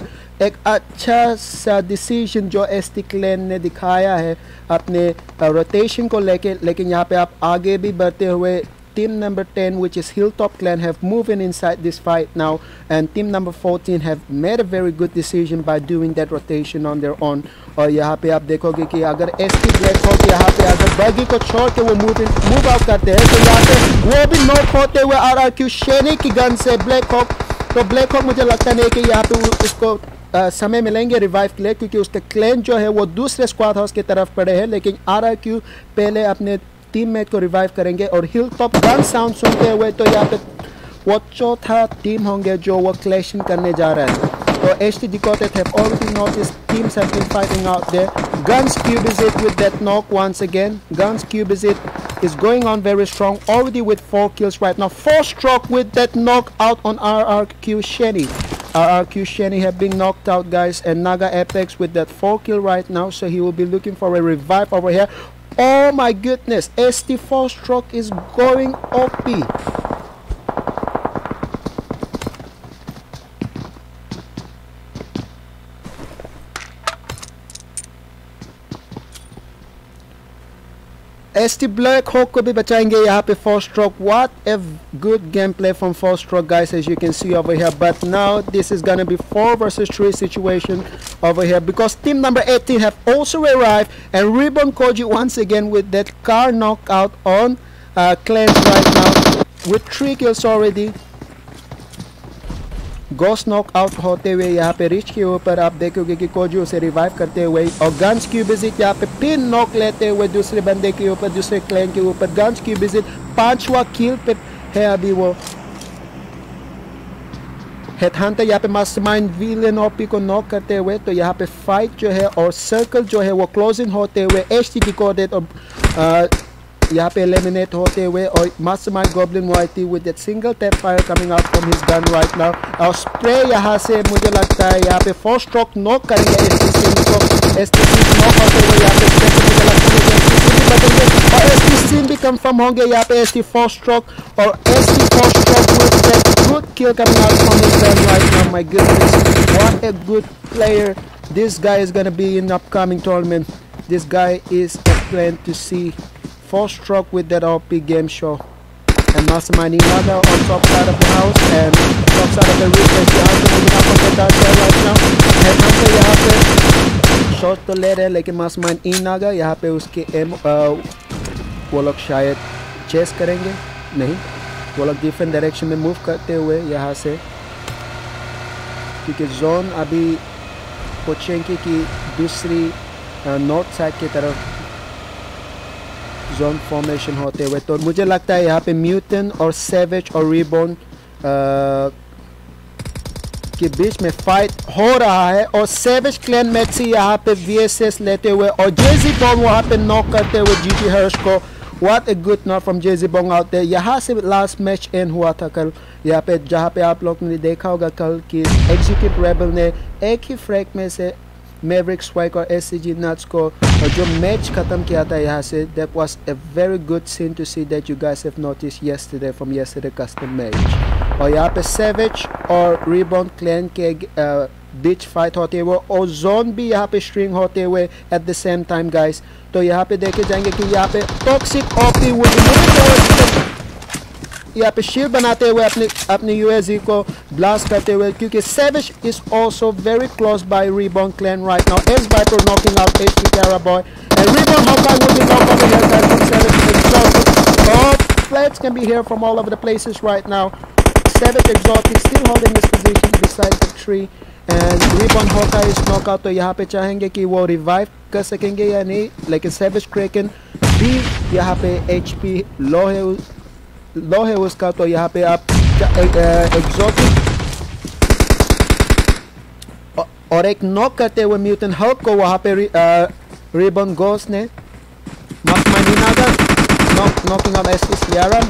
A: एक अच्छा सा डिसीज़न जो एस टी क्लैन ने दिखाया है अपने रोटेशन को लेके। लेकिन यहाँ पे आप आगे भी बढ़ते हुए team number 10 which is Hilltop Clan have moved in inside this fight now. And team number 14 have made a very good decision by doing that rotation on their own. और यहाँ पे आप देखोगे कि अगर एस टी ब्लैक हॉक यहाँ पे अगर बगी को छोड़ के वो मूव मूव आउट करते हैं तो यहाँ पे वो भी नॉक होते हुए आर आर क्यू शेनी की गन से ब्लैक हॉक तो ब्लैक हॉक मुझे लगता नहीं कि यहाँ पे उसको आ, समय मिलेंगे रिवाइव के लिए क्योंकि उसके क्लेन जो है वो दूसरे स्क्वाड हाउस की तरफ़ पड़े हैं लेकिन आर पहले अपने टीममेट को रिवाइव करेंगे और हिल टॉप गन साउंड सुनते हुए तो यहाँ पे वो चौथा टीम होंगे जो वो क्लैशिंग करने जा रहा है तो HD Decoded have already noticed teams have been fighting out there. Guns Cube is it with that knock once again. Guns Cube is it is going on very strong already with 4 kills right now. 4 stroke with that knock out on RRQ Shani. RRQ Shani have been knocked out guys and Naga Apex with that 4 kill right now so he will be looking for a revive over here. Oh my goodness, ST4 stroke is going OP. S T Black Hawk को भी बचाएंगे यहाँ पे four stroke what a good game play from four stroke guys as you can see over here but now this is gonna be four versus three situation over here because team number 18 have also arrived and Ribbon Koji once again with that car knockout on uh, Clans right now with three kills already goes knock out होते हुए यहाँ पे rich के ऊपर आप देखोगे कि कोजू उसे रिवाइव करते हुए और गंज की विज़िट यहाँ पे पिन नॉक लेते हुए दूसरे बंदे के ऊपर, दूसरे क्लैन के ऊपर गंज की विज़िट पांचवा किल पे है अभी वो। हेडहंटर यहाँ पे master mastermind villain O P knock करते हुए तो यहाँ पे फाइट जो है और सर्कल जो है वो क्लोजिंग होते हुए एच टी डिकोडेड और यहाँ पे एलिमिनेट होते हुए और mastermind goblin whitey with that single tap fire coming out from his gun right now और स्प्रे यहाँ से मुझे लगता है यहाँ पे फोर स्ट्रोक नॉक करेंगे एस टी सिंह को एस टी सिंह नॉक होते हुए यहाँ पे स्प्रे मुझे लगता है एस टी सिंह भी बदलेंगे और एस टी सिंह भी कंफर्म होंगे यहाँ पे एस टी फोर स्ट्रोक और S T four stroke with that good kill coming out from his gun right now my goodness what a good player this guy is gonna be in upcoming tournament this guy is a plan to see four stroke with that OP game show and Mastermind Inaga on top side of the house and top side of the roof as यहाँ से moving up on the dark right now headhunter यहाँ पे shot तो ले रहे हैं लेकिन Mastermind Inaga यहाँ पे उसके एम वो लोग शायद चेस करेंगे नहीं वो लोग डिफरेंट डायरेक्शन में मूव करते हुए यहाँ से क्योंकि जोन अभी पोचेंकी की दूसरी नॉर्थ साइड की तरफ़ जोन फॉर्मेशन होते हुए। तो मुझे लगता है यहाँ पे म्यूटन और सेवेज और रिबोन के बीच में फाइट हो रहा है और सेवेज क्लैन मैक्सी यहाँ पे वीएसएस लेते हुए और जेजी बॉम वहाँ पे नॉक करते हुए जीटी हर्ष को। A good knot from Jay-Z Bong out there. यहाँ से लास्ट मैच एंड हुआ था कल। यहाँ पे, जहाँ पे आप लोग ने देखा होगा कल कि एग्जीक्यूट रेबल ने एक ही फ्रैक में से मेवरिक स्वाइक और एस नट्स को और जो मैच ख़त्म किया था यहाँ से। That was a very good scene to see that you guys have notice yesterday from yesterday custom match और यहाँ पे सेवेज और रिबॉन क्लैन के बीच फाइट होते हुए और जोन भी यहाँ पे स्ट्रिंग होते हुए at the same time guys तो यहाँ पे देखे जाएँगे कि यहाँ पे टॉक्सिक ओपी यहाँ पे शील्ड बनाते हुए अपने अपने यूएसजी को ब्लास्ट करते हुए क्योंकि सेविश is also very close by रीबॉन clan right now S wiper knocking out H P कैरा boy and रीबॉन Hawkeye will be knocked over here guys from Savage Exotic all flags can be here from all over the places right now Savage Exotic still holding his position beside the tree and ribbon होका इस knockout तो यहाँ पे चाहेंगे कि वो revive कर सकेंगे या नहीं लेकिन सेविस क्रेकन भी यहाँ पे एच पी लो है लो है उसका तो यहाँ पे आप एग्जॉटिक और एक नॉक करते हुए म्यूटन हल्क को वहाँ पे रिबन गोस ने Estes Yara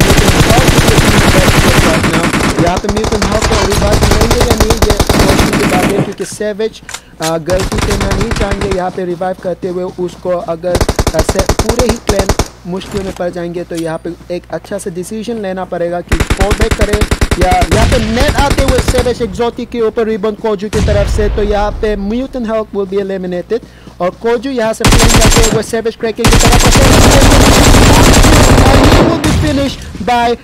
A: यहाँ पे म्यूटन हल्क को या नहीं, ये क्योंकि सेवेज गलती से ना नहीं चाहेंगे यहाँ पे रिवाइव करते हुए उसको अगर पूरे ही क्लैन मुश्किल में पड़ जाएँगे तो यहाँ पे एक अच्छा सा डिसीज़न लेना पड़ेगा कि फॉल बैक करे या यहाँ पे नेट आते हुए सेवेज एग्जोटिक के ऊपर रिबन कोजू की तरफ़ से तो यहाँ पे Muton help will be eliminated और कोजू यहाँ से प्लेन करते हुए सेवेज क्रैकिंग की तरफ़ finish by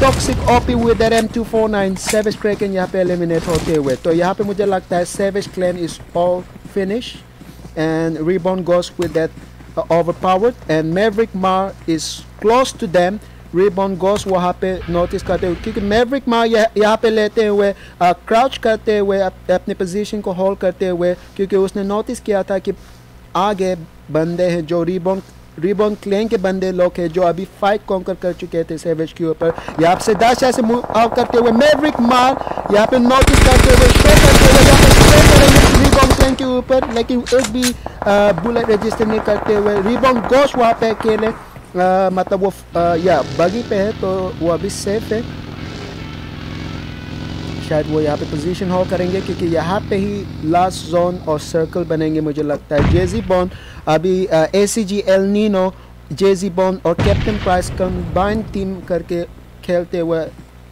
A: toxic O P with M249 savage cracking यहाँ पे एलिमिनेट होते हुए। तो यहाँ पे मुझे लगता है clan is all finish with that uh, overpowered and Maverick Mar is close to them. Reborn goes वहाँ पे नोटिस करते हुए क्योंकि Maverick Mar यहाँ पे लेते हुए क्राउच करते हुए अप, अपने पोजीशन को होल्ड करते हुए क्योंकि उसने नोटिस किया था कि आगे बंदे हैं जो रिबॉन रिबॉन क्लेन के बंदे लोग हैं जो अभी फाइट कॉन्कर कर चुके थे सेवेज के ऊपर। यहाँ से दस ऐसे मूव आउट करते हुए मेवरिक मार यहाँ पे नोटिस करते हुए शो करते हुए के ऊपर लेकिन एक भी बुलेट रजिस्टर नहीं करते हुए रिबॉन गोश वहाँ पे अकेले मतलब वो आ, या बगी पे है तो वो अभी सेफ़ है। शायद वो यहाँ पे पोजीशन हो करेंगे क्योंकि यहाँ पे ही लास्ट जोन और सर्कल बनेंगे, मुझे लगता है। जेजी बॉन अभी ए सी जी एल नीनो जेजी बॉन और कैप्टन प्राइस कंबाइन टीम करके खेलते हुए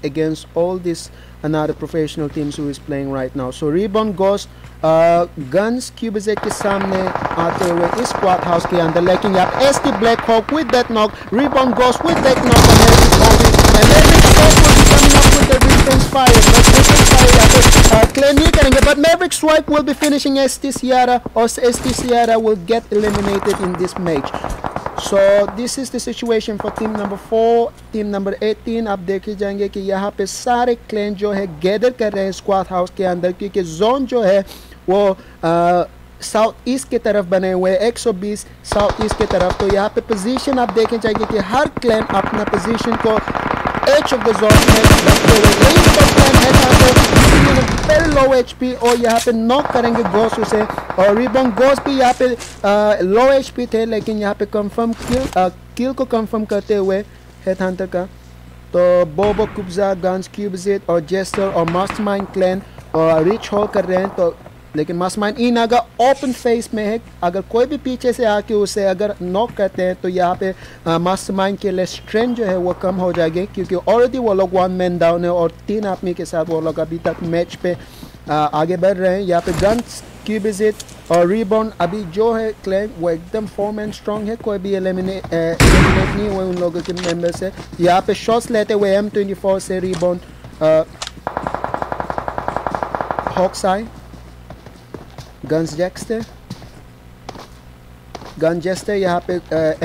A: against all this another professional teams who is playing right now so re Reborn goes guns क्यूबजे के सामने आते हुए इस क्वार्ट हाउस के अंदर लेकिन यहाँ S T Black Hawk with death knock Reborn goes with death knock but defense fire यहाँ पे uh, claim नहीं करेंगे but Maverick Swipe will be finishing ST Sierra or ST Sierra will get eliminated in this match. So this is the situation for team number four team number 18 आप देखे जाएँगे कि यहाँ पे सारे क्लेन जो है गैदर कर रहे हैं स्क्वाड हाउस के अंदर क्योंकि जोन जो है वो साउथ ईस्ट की तरफ़ बने हुए 120 साउथ ईस्ट की तरफ़ तो यहाँ पे पोजीशन आप देखें जाएँगे कि हर क्लैन अपना पोजीशन को edge of the zone में हुए यही top plan है यहाँ पे very low HP और यहाँ पे नॉक करेंगे गोस उसे। और रिबन गोस भी यहाँ पे लो HP थे, लेकिन यहाँ पे कंफर्म किल किल को कंफर्म करते हुए हेड हंटर का। तो बोबो कुब्जा गन्स क्यूबजिट और जेस्टर और मास्टरमाइंड क्लैन और रिच होल कर रहे हैं तो लेकिन मास्टरमाइंड इन अगर ओपन फेस में है। अगर कोई भी पीछे से आके उसे अगर नॉक करते हैं तो यहाँ पे मास्टरमाइंड के लिए स्ट्रेंथ जो है वो कम हो जाएगी क्योंकि ऑलरेडी वो लोग वन मैन डाउन है और तीन आदमी के साथ वो लोग अभी तक मैच पे आ, आगे बढ़ रहे हैं। यहाँ पे गन्स क्यूबिजिट और रीबॉन अभी जो है क्लैन वो एकदम फॉर्म एंड स्ट्रॉन्ग है। कोई भी एलिमिनेट नहीं हुए उन लोगों के मेंबर से। यहाँ पे शॉट्स लेते हुए एम ट्वेंटी फोर से Reborn Hawks eye guns Jaxter gun Jester यहाँ पे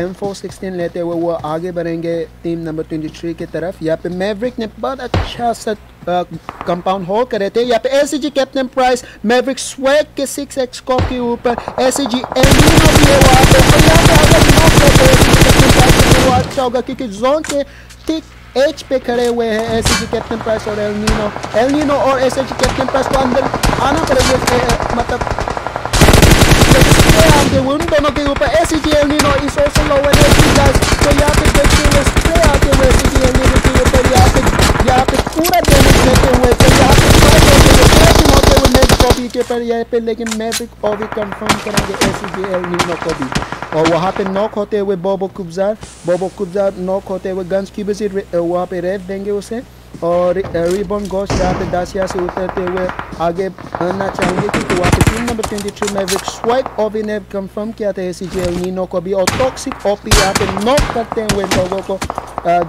A: एम फोर सिक्सटीन लेते हुए वो आगे बढ़ेंगे टीम नंबर ट्वेंटी थ्री की तरफ़। यहाँ पे मैवरिक ने बहुत अच्छा सा कंपाउंड होल करे थे। यहाँ पे S G Captain Price Maverick swag के सिक्स एक्स कॉप के ऊपर एस जी है हैं वो अच्छा होगा, क्योंकि जोन के ठीक एज पे खड़े हुए हैं एस एच कैप्टन प्राइस और एलनीनो एलनीनो और एस एच कैप्टन प्राइस को अंदर आना पड़ेगा मतलब आगे उन दोनों के ऊपर S G El Nino is also lower H guys तो यहाँ पे देखते हुए स्प्रे आते हुए एस जी नीनो के ऊपर यहाँ पे यहाँ पे पूरा डैमेज लेते हुए तो यहाँ पे होते हुए मैजिक कॉपी पर यहाँ पे लेकिन मैजिक और भी कंफर्म करेंगे एस जी एल को भी और वहाँ पे नॉक होते हुए बोबो कुब्जार बोबो कुब्जार नॉक होते हुए गन्स की भी वहाँ पे रेफ देंगे उसे और रिबन गोश यहाँ पे दासिया से उतरते हुए आगे बढ़ना चाहेंगे क्योंकि वहाँ पे टीम नंबर ट्वेंटी थ्री में विक स्वाइप ओवी ने कंफर्म किया था सी जी नीनो को भी और टॉक्सिक ओपी यहाँ पे नॉक करते हुए लोगों को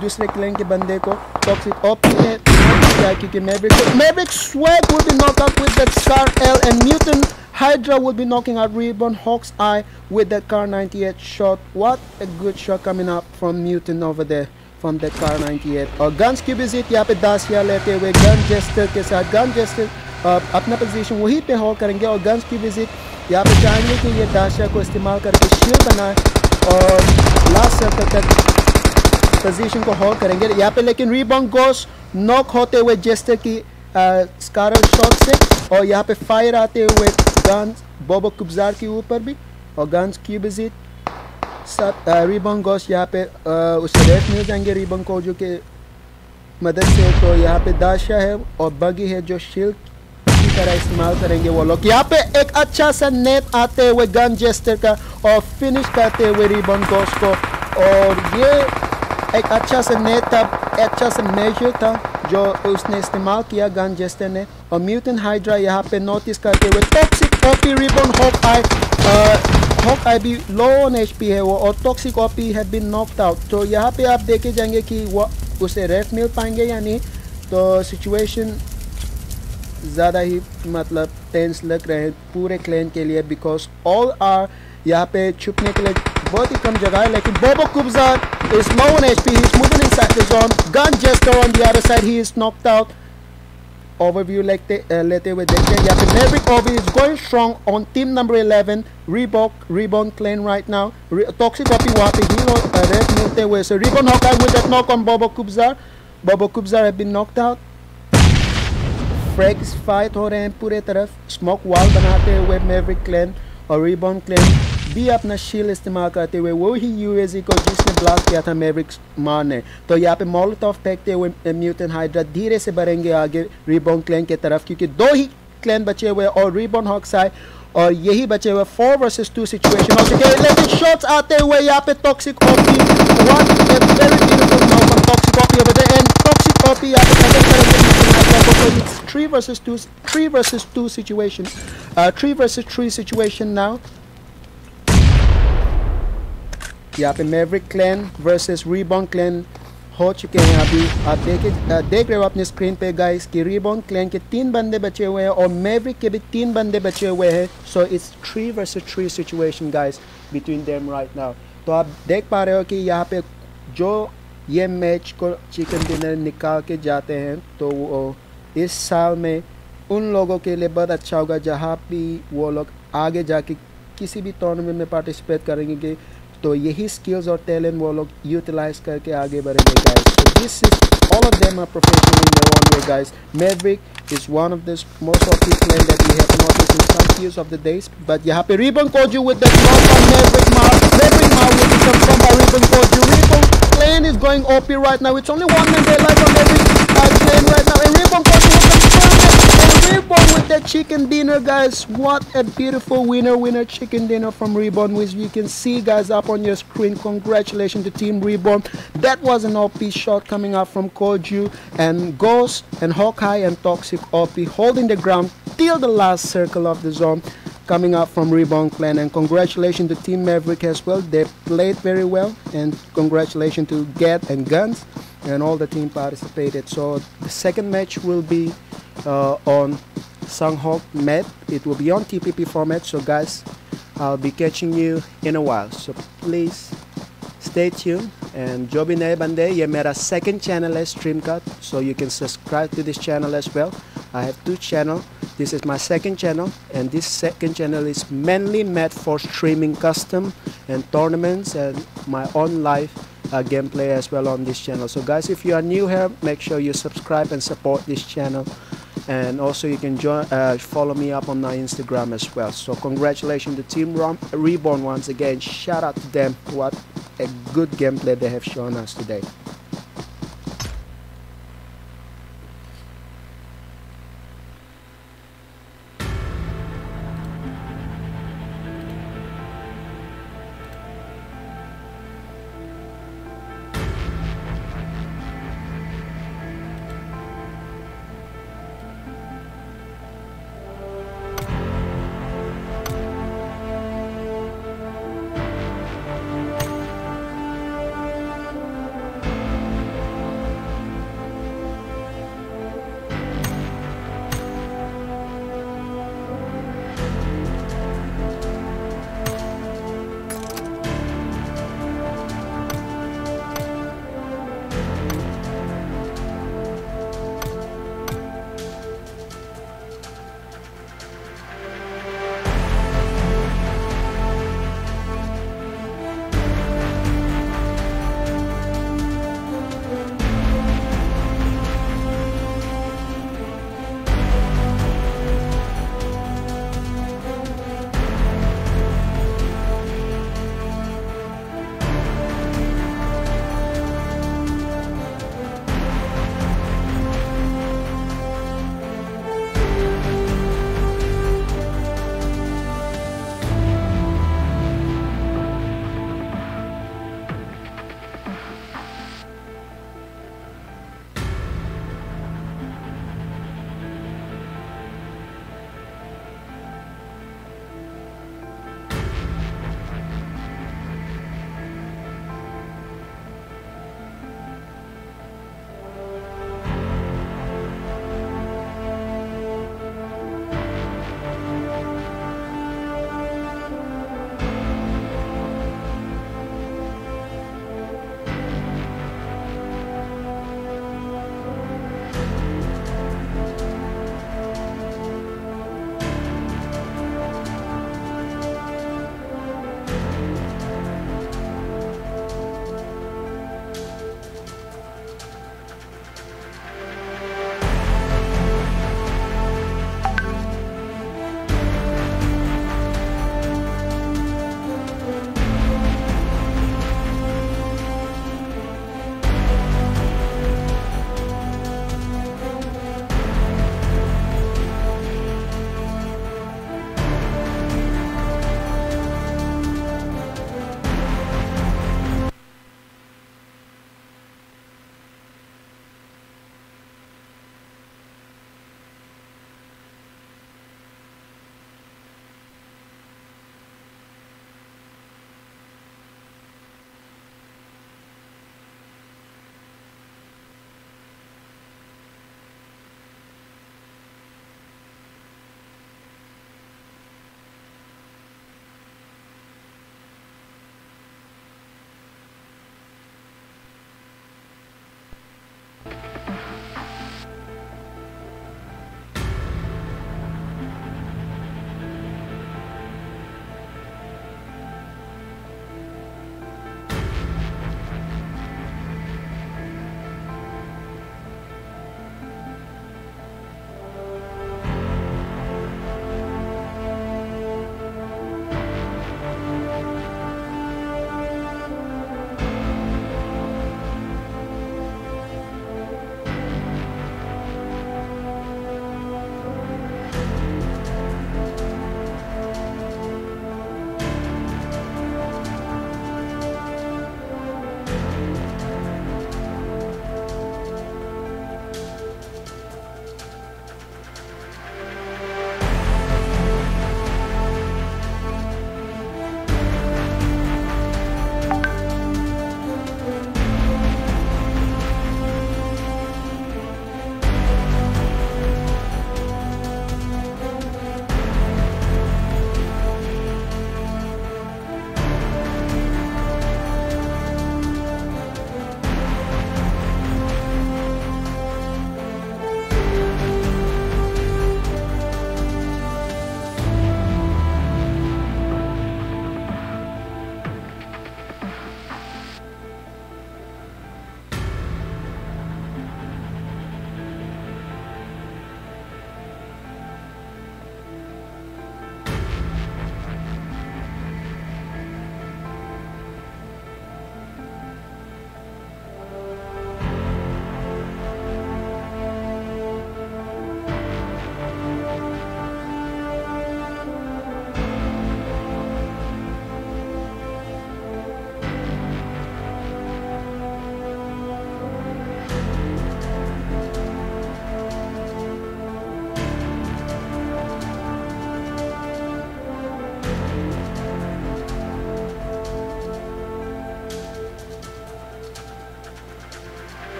A: दूसरे क्लेन के बंदे को टॉक्सिक ओपी ने किया क्योंकि Maverick Maverick swipe will be knock out with that SCAR L and Mutant Hydra will be knocking out Reborn Hawk's Eye with that car 98 shot. What a good shot coming up from Mutant over there. From the car 98 और guns की visit यहाँ पे दासिया लेते हुए gun jester के साथ gun gesture अपना position वहीं पे होल्ड करेंगे और गन्स की विज़िट यहाँ पे चाहेंगे कि ये दासिया को इस्तेमाल करके शील्ड बनाए और लास्ट सर्कल तक पोजीशन को होल्ड करेंगे। यहाँ पे लेकिन रीबॉन्ग गोश नॉक होते हुए जेस्टर की स्कारल शॉट से और यहाँ पे फायर आते हुए गन्स बोबो कुब्जार के ऊपर भी और गन्स की विज़िट सब रिबन गोस यहाँ पे उसे रेट मिल जाएँगे रिबन को जो कि मदद से। तो यहाँ पे दाशा है और बगी है जो शील्ड की तरह इस्तेमाल करेंगे वो लोग। यहाँ पे एक अच्छा सा नेट आते हुए गन जेस्टर का, और फिनिश करते हुए रिबन गोस को। और ये एक अच्छा सा नेट था अच्छा सा मेजर था, जो उसने इस्तेमाल किया गन जेस्टर ने। और म्यूटन हाइड्रा यहाँ पे नोटिस करते हुए Toxic OP Ribbon hope I Hawk eye भी लो ऑन एच पी है वो और टॉक्सिक ओपी है बिन नॉकड आउट तो यहाँ पे आप देखे जाएँगे कि वो उसे रेफ मिल पाएँगे या नहीं तो सिचुएशन ज़्यादा ही मतलब टेंस लग रहे हैं पूरे क्लेन के लिए बिकॉज़ ऑल आर यहाँ पे छुपने के लिए बहुत ही कम जगह है, लेकिन Bobo कुब्जार is low on H P he is moving inside the zone gun Jester on the other side he is knocked out overview लेते uh, लेते हुए देखते हैं यहाँ पे Maverick Ovi is going strong on team number 11 Reebok Reborn Clan right now Re Toxic Opi वहाँ पे hero uh, red मिलते हुए so Reborn Hawkeye with that knock on Bobo Kubzar Bobo Kubzar have been knocked out Frags fight हो रहे हैं पूरे तरफ smoke wall बनाते हुए Maverick Clan और Reborn Clan भी अपना शील इस्तेमाल करते हुए वो ही यूएजी को जिसने ब्लास्ट किया था मेवरिक्स मारने तो यहाँ पे मोलोटॉफ फेंकते हुए म्यूटन हाइड्रा धीरे से बढ़ेंगे आगे रिबॉन क्लैन की तरफ़ क्योंकि दो ही क्लैन बचे हुए और रिबॉन हॉक्स आए और यही बचे हुए फोर वर्सेस टू सिचुएशन हो चुके हैं लेकिन शॉट्स आते हुए यहाँ पे Toxic beautiful Toxic there and Toxic OP यहाँ पे 3 versus 2 3 versus 2 situation uh, 3 versus 3 situation यहाँ पे Maverick clan versus Reborn clan हो चुके हैं अभी। आप देखे देख रहे हो अपने स्क्रीन पे गाइस कि रीबॉन क्लैन के तीन बंदे बचे हुए हैं और मेवरिक के भी तीन बंदे बचे हुए हैं। So it's three versus three situation guys between them right now तो आप देख पा रहे हो कि यहाँ पे जो ये मैच को चिकन डिनर निकाल के जाते हैं तो वो इस साल में उन लोगों के लिए बहुत अच्छा होगा, जहाँ भी वो लोग आगे जाके किसी भी टूर्नामेंट में पार्टिसिपेट करेंगे तो यही स्किल्स और टैलेंट वो लोग यूटिलाइज करके आगे बढ़ेंगे guys so this is all of them are professional in their way guys Maverick is one of this most of the plane that we have not seen some skills of the days but यहाँ पे Ribbon Koju with the not from Maverick Mar Maverick Mar will be come from Ribbon Koju Ribbon plane is going OP right now it's only one man they like on every plane right now Ribbon Koju Ribbon with the chicken dinner, guys. What a beautiful winner, winner chicken dinner from Reborn, which you can see, guys, up on your screen. Congratulations to Team Reborn. That was an OP shot coming up from Koju and Ghost and Hawkeye and Toxic OP holding the ground till the last circle of the zone coming up from Reborn Clan and congratulations to Team Maverick as well. They played very well and congratulations to Get and Guns and all the team participated. So the second match will be uh, on Sanhok Met it will be on TPP format so guys I'll be catching you in a while. So please stay tuned and Joby Bande ye mera second channel है Streamcut so you can subscribe to this channel as well. I have two channel. This is my second channel and this second channel is mainly meant for streaming custom and tournaments and my own live uh, gameplay as well on this channel. So guys if you are new here make sure you subscribe and support this channel and also you can join uh, follow me up on my instagram as well. So congratulations to team Rom reborn once again. Shout out to them. What a good gameplay they have shown us today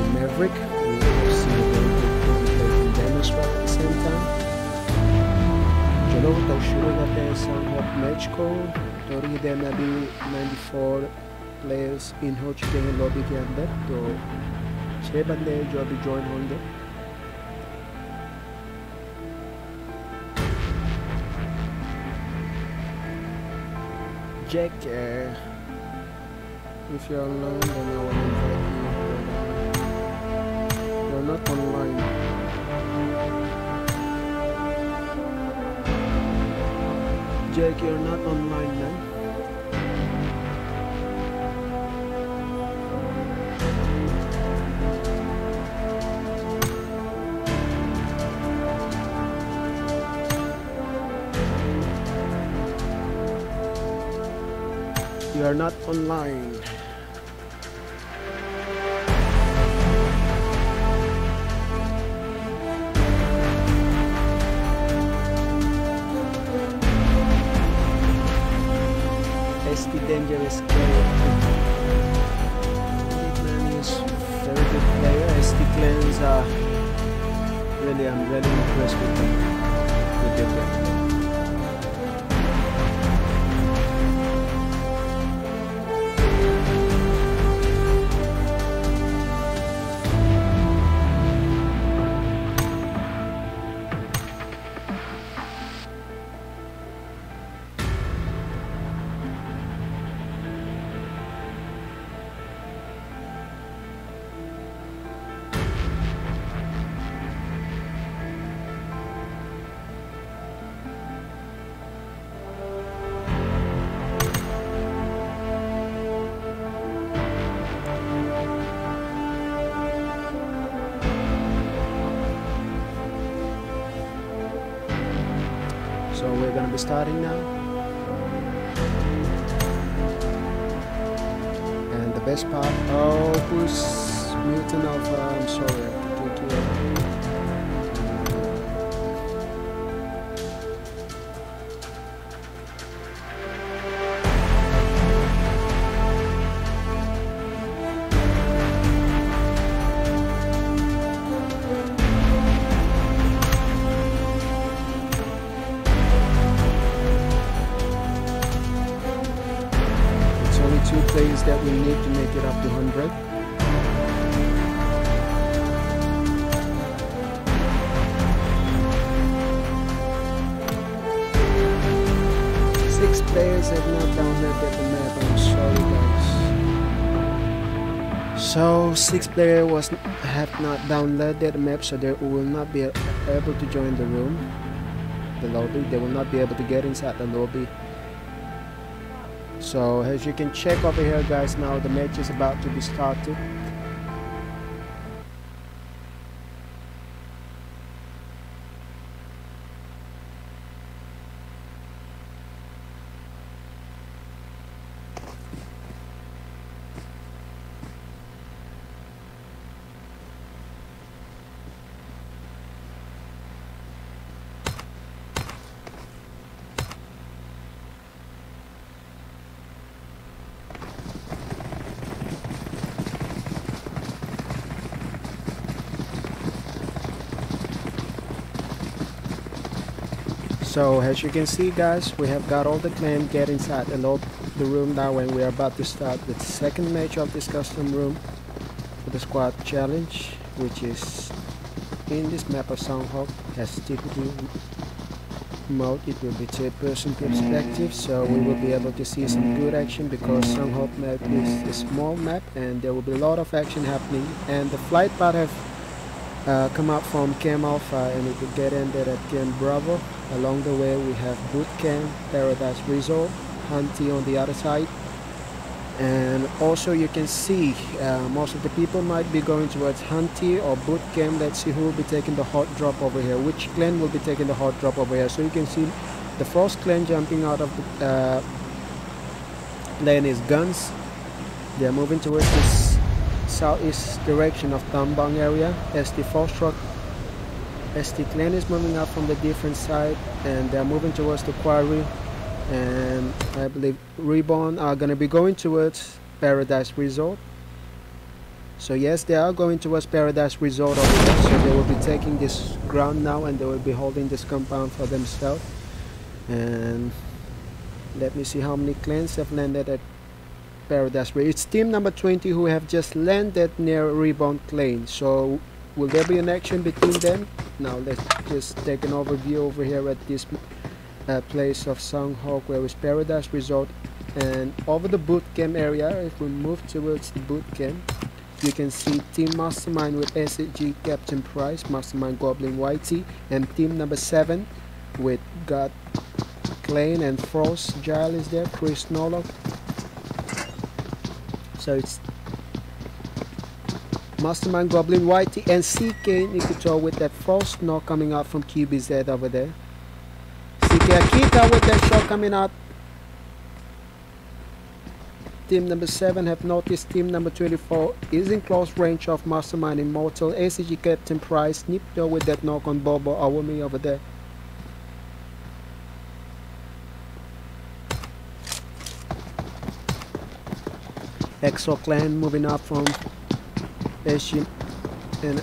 A: Maverick, we have seen a very good gameplay from them as well at the same time. चलो तो शुरू करते हैं Sanghok match को और इधर में अभी 94 प्लेयर्स इन हो चुके हैं लॉबी के अंदर तो छः बंदे हैं जो अभी ज्वाइन होंगे Jack, uh, if you're online, then I will invite You're not online. Jack, you're not online, man. You are not online. Starting now. And the best part, oh, who's Two plays that we need to make it up to 100. Six players have not downloaded the map. I'm sorry, guys. So six players was have not downloaded the map, so they will not be able to join the room, the lobby. They will not be able to get inside the lobby. So as you can check over here guys now the match is about to be started. So as you can see guys, we have got all the clan get inside the, lo- the room. Now and we are about to start the second match of this custom room for the squad challenge which is in this map of Sanhok as typically mode it will be third person perspective. So we will be able to see some good action because Sanhok map is a small map and there will be a lot of action happening. And the flight path have uh, come up from Camp Alpha and it will get ended at Camp Bravo. Along the way we have Boot Camp, Paradise Resort, Hunty on the other side. And also you can see uh, most of the people might be going towards Hunty or Boot Camp. Let's see who will be taking the hot drop over here. Which clan will be taking the hot drop over here. So you can see the first clan jumping out of the uh, lane is Guns. They're moving towards this southeast direction of Tambang area as the first truck ST Clan is moving up from the different side and they're moving towards the quarry and I believe Reborn are going to be going towards Paradise Resort. So yes they are going towards Paradise Resort over there so they will be taking this ground now and they will be holding this compound for themselves. And let me see how many clans have landed at Paradise Resort. It's team number 20 who have just landed near Reborn Clan so will there be an action between them? Now let's just take an overview over here at this uh, place of Sanhok where is Paradise Resort. And over the boot camp area if we move towards the boot camp you can see team mastermind with SG Captain Price mastermind Goblin Whitey and team number 7 with God Klein and Frost Giles there Chris Nolok. So it's Mastermind Goblin Whitey and CK Nikuto with that Frost Knock coming out from QBZ over there. CK Akita with that shot coming out. Team number 7 have noticed team number 24 is in close range of Mastermind Immortal, ACG Captain Price, Nipto with that knock on Bobo Awami over there. Exo Clan moving up from And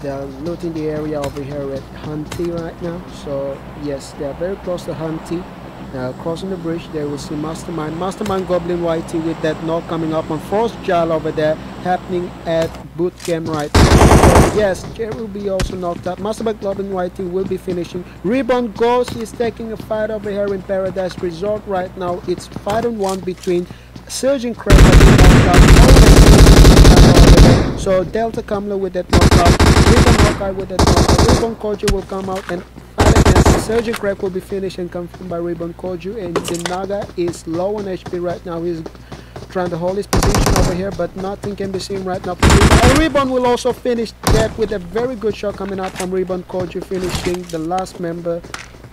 A: they are looting the area over here at Hunty right now. So yes, they are very close to Hunty. now crossing the bridge there we see Mastermind. Mastermind Goblin Whitey with that knock coming up on Frost Jar over there happening at boot camp right now. Yes, Jerry will be also knocked out. Mastermind Goblin Whitey will be finishing. Reborn Ghost is taking a fight over here in Paradise Resort right now. It's fight on one between Surgeon Craig So Delta Kamla with that knockout, Reborn Hawkeye with that knockout, Reborn Kojo will come out and Surgeon Crack will be finished and confirmed by Reborn Koju and the is low on HP right now. He's trying to hold his position over here but nothing can be seen right now. And Ribbon will also finish that with a very good shot coming out from Reborn Koju finishing the last member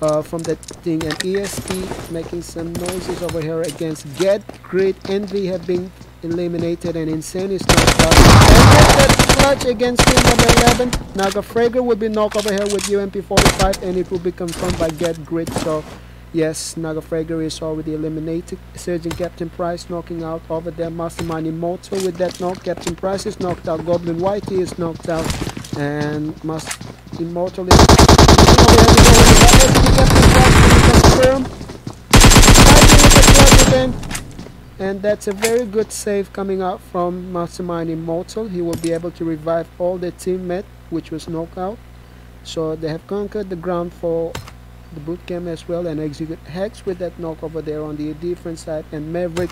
A: uh, from that thing and ESP making some noises over here against Get Great Envy have been eliminated and Insane is knocked out. And that clutch against team number 11. Naga Frager will be knocked over here with UMP45 and it will be confirmed by Get Grit. So yes, Naga Frager is already eliminated. Surgeon Captain Price knocking out over there. Mastermind Immortal with that knock. Captain Price is knocked out. Goblin Whitey is knocked out. And Master Immortal is Captain Price confirmed. And that's a very good save coming out from Mastermind Immortal. He will be able to revive all their teammates, which was knockout. So they have conquered the ground for the boot camp as well and execute Hex with that knock over there on the different side and Maverick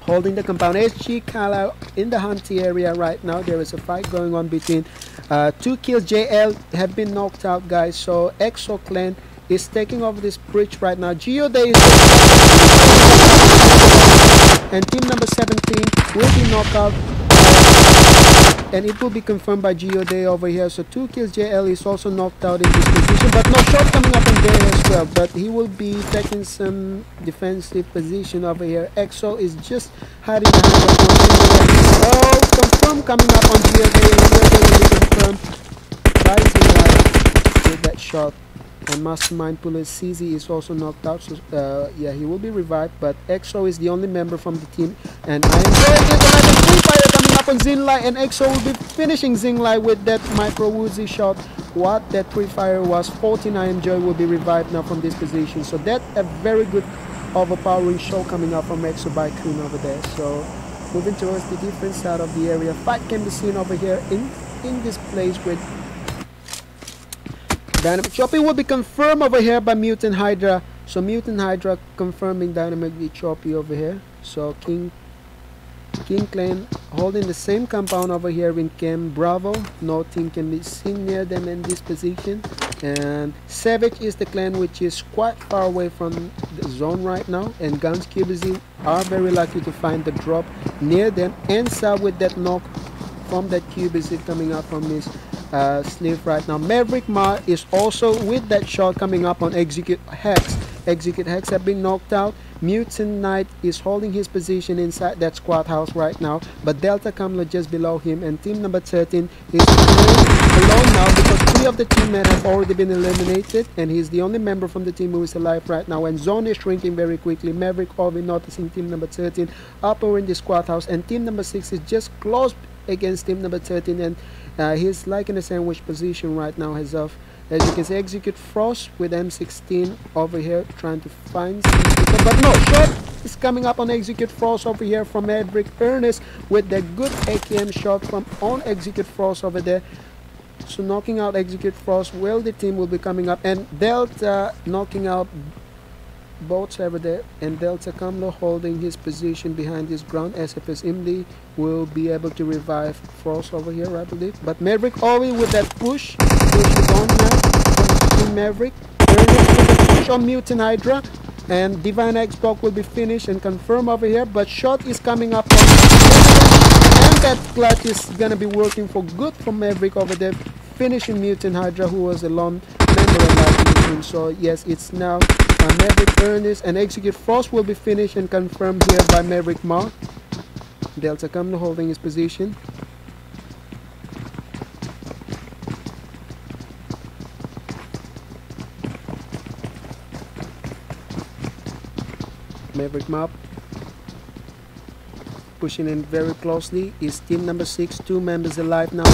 A: holding the compound. SG Kala in the Hunty area right now. There is a fight going on between uh, two kills. JL have been knocked out guys. So Exo Clan is taking over this bridge right now. Geoday is and team number 17 will be knocked out. And it will be confirmed by Geoday over here. So 2 kills JL is also knocked out in this position but no shot coming up in there as well. But he will be taking some defensive position over here. EXO is just hiding oh confirmed coming up on Geoday and Geoday will be confirmed. By Zilai with that shot and Mastermind Puller CZ is also knocked out. So uh, yeah, he will be revived. But EXO is the only member from the team, and I enjoy this. Another free fire coming up on Zinlai, and EXO will be finishing Zinlai with that micro Uzi shot. What that free fire was, 49 Joy will be revived now from this position. So that a very good overpowering show coming up from EXO by Kun over there. So moving towards the different side of the area, fight can be seen over here in in this place with Dynamic Choppy will be confirmed over here by Mutant Hydra. So Mutant Hydra confirming Dynamic Choppy over here. So King King Clan holding the same compound over here in Camp Bravo. No team can be seen near them in this position. And Savage is the clan which is quite far away from the zone right now. And Guns QBZ are very lucky to find the drop near them. And Sal with that knock from that QBZ coming out from his uh, sleeve right now. Maverick Ma is also with that shot coming up on execute hex Execute Hex have been knocked out. Mutant Knight is holding his position inside that squad house right now, but Delta Kamlo just below him, and team number 13 is alone now because three of the teammates have already been eliminated, and he's the only member from the team who is alive right now. And Zone is shrinking very quickly. Maverick Ovi noticing team number 13 up over in the squad house, and team number 6 is just close against team number 13, and uh, he's like in a sandwich position right now of as you can see execute frost with m16 over here trying to find some people. But no shot is coming up on execute frost over here from Edric Ernest with the good AKM shot from on execute frost over there. So knocking out execute frost well the team will be coming up. And delta knocking out boats over there. And Delta Kamlo holding his position behind his ground. SFS Imdi will be able to revive Frost over here I believe. But Maverick Ovi with that push push is on now. Maverick. Push on Mutant Hydra. And Divine Xbox will be finished and confirmed over here. But shot is coming up. And that clutch is gonna be working for good for Maverick over there. Finishing Mutant Hydra who was a long member of that mission so yes it's now uh, Maverick Ernest. And Execute Frost will be finished and confirmed here by Maverick Ma. Delta Kamlo holding his position. Maverick Map pushing in very closely. Is team number six two members alive now?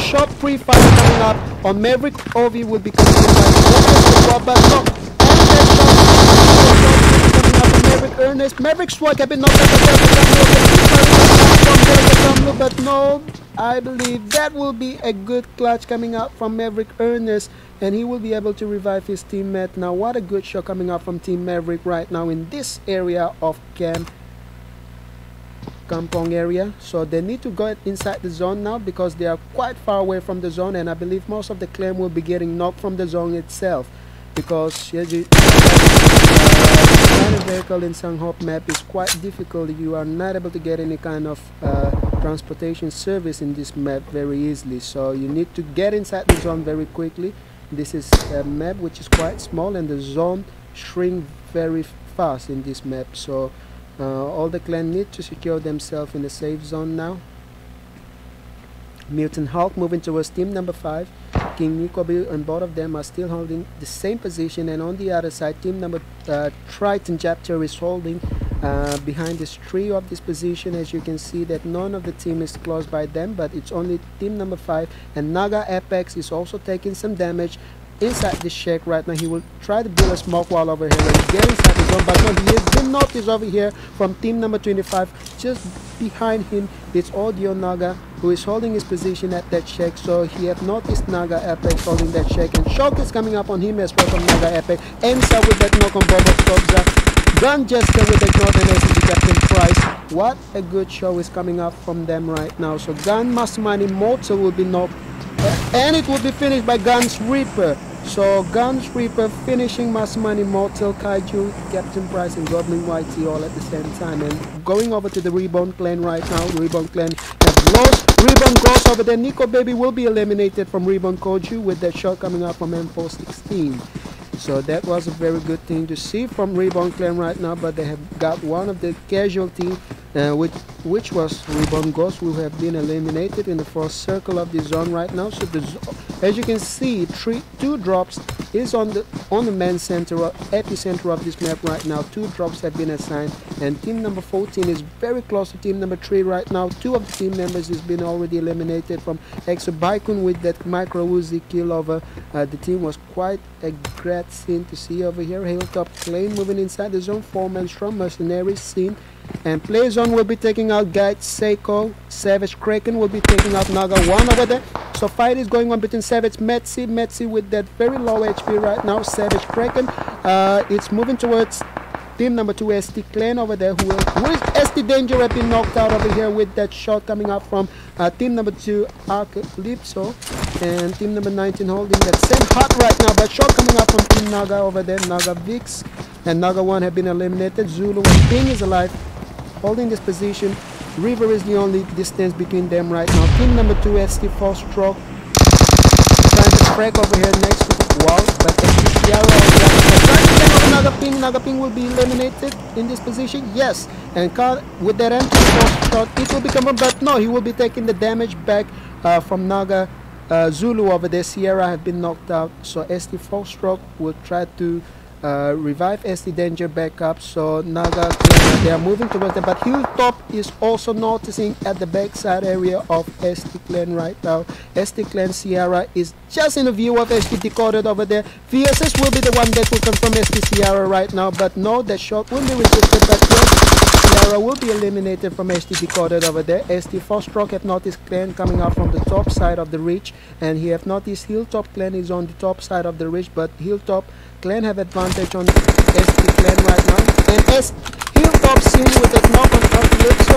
A: Short free fire coming up on Maverick Ovi will be coming by but no Maverick Ernest Maverick Swag have been knocked out but no I believe that will be a good clutch coming out from Maverick Ernest and he will be able to revive his teammate. Now what a good shot coming out from Team Maverick right now in this area of camp Kampong area. So they need to go inside the zone now because they are quite far away from the zone and I believe most of the claim will be getting knocked from the zone itself because uh, the uh, vehicle in Sanhok map is quite difficult. You are not able to get any kind of uh, transportation service in this map very easily. So you need to get inside the zone very quickly. This is a map which is quite small and the zone shrink very fast in this map. So uh, all the clan need to secure themselves in the safe zone now. Mutant Hulk moving towards team number 5. King Nikobu and both of them are still holding the same position and on the other side team number uh, Triton Chapter is holding uh, behind this tree of this position as you can see that none of the team is close by them but it's only team number 5 and Naga Apex is also taking some damage inside this shack right now. He will try to build a smoke wall over here and get inside the zone. But no, he has been noticed over here from team number 25. Just behind him it's Audio Naga who is holding his position at that check. So he have noticed Naga Epic holding that check And shock is coming up on him as well from Naga Epic. Ends up with that knock on Bobo Skobza. Gun Jester with the Northern SCG Captain Price. What a good show is coming up from them right now. So Gun Mastermind Immortal will be knocked and it will be finished by Guns Reaper. So Guns Reaper finishing Mastermind Immortal, Kaiju, Captain Price and Goblin YT all at the same time. And going over to the Reborn Clan right now, Reborn Clan have lost. Reborn goes over there. Nico Baby will be eliminated from Reborn Koju with that shot coming out from M416. So that was a very good thing to see from Reborn Clan right now, but they have got one of the casualty uh, which, which was Reborn Ghost who have been eliminated in the first circle of the zone right now. So as you can see, three, two drops is on the on the main center epicenter of this map right now. Two drops have been assigned, and team number 14 is very close to team number three right now. Two of the team members has been already eliminated from Exo Baikun with that micro Uzi kill over. Uh, the team was quite a great scene to see over here. Hilltop Claim moving inside the zone. Four man strong mercenaries scene and Playzone will be taking out Guide Seiko. Savage Kraken will be taking out Naga 1 over there. So fight is going on between Savage Metsi. Metsi with that very low HP right now. Savage Kraken. Uh, it's moving towards team number 2 ST Clan over there. Who, who is ST Danger have been knocked out over here with that shot coming up from uh, team number 2 Arcalypso. And team number 19 holding that same hot right now. But shot coming up from team Naga over there. Naga Vix. And Naga 1 have been eliminated. Zulu King is alive holding this position. River is the only distance between them right now. Team number two, ST Four Stroke, trying to frag over here next to the wall, but SD Sierra Naga Ping, Naga Ping will be eliminated in this position, yes. And Carl, with that empty shot, it will become a, but no, he will be taking the damage back uh, from Naga uh, Zulu over there. Sierra have been knocked out, so SD Four Stroke will try to uh, revive SD Danger back up. So Naga, they are moving towards them, but Hilltop is also noticing at the backside area of SD Clan right now. SD Clan Sierra is just in the view of SD Decoded over there. VSS will be the one that will confirm SD Sierra right now, but no, that shot will be resisted, but yes, Sierra will be eliminated from SD Decoded over there. SD Stroke have noticed Clan coming out from the top side of the ridge and he have noticed Hilltop Clan is on the top side of the ridge but Hilltop Clan have advantage on SD Clan right now. And Hilltop seen with the knock on Calypso.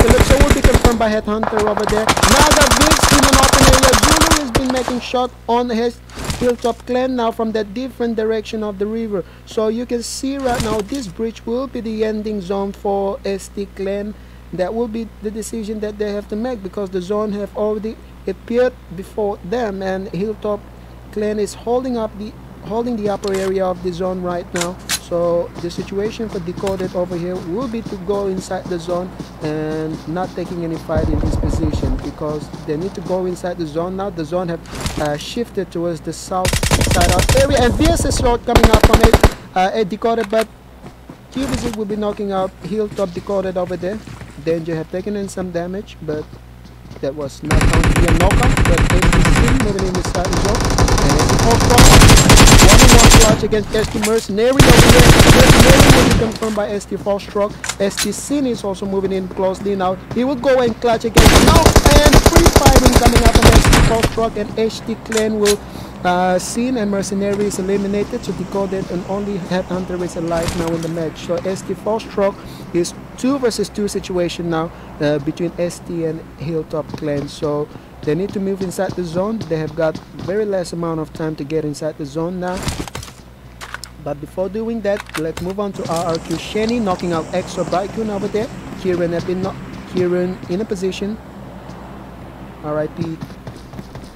A: Calypso will be confirmed by Headhunter over there. Naga Vix in an open area. Zulu has been making shot on his Hilltop Clan now from the different direction of the river. So you can see right now this bridge will be the ending zone for SD Clan. That will be the decision that they have to make because the zone have already appeared before them and Hilltop Clan is holding up the holding the upper area of the zone right now. So the situation for decoded over here will be to go inside the zone and not taking any fight in this position because they need to go inside the zone. Now the zone have uh, shifted towards the south side of area. And VSS road coming up on it uh, a decoded but QBZ will be knocking out hilltop decoded over there. Danger have taken in some damage but that was not going to be a knockout but APC moving in the side as well and clutch against ST Mercenary over here. Mercenary will be confirmed by ST Foxtrot. ST Sin is also moving in closely now. He will go and clutch against now and free firing coming up on ST Foxtrot and HT Clan will uh, Sin and Mercenary is eliminated to decoded and only Headhunter is alive now in the match. So ST Foxtrot is 2 versus 2 situation now uh, between ST and Hilltop Clan. So they need to move inside the zone. They have got very less amount of time to get inside the zone now. But before doing that, let's move on to RRQ Shenny knocking out Exo Baikun over there. Kieran have been not Kieran in a position. RIP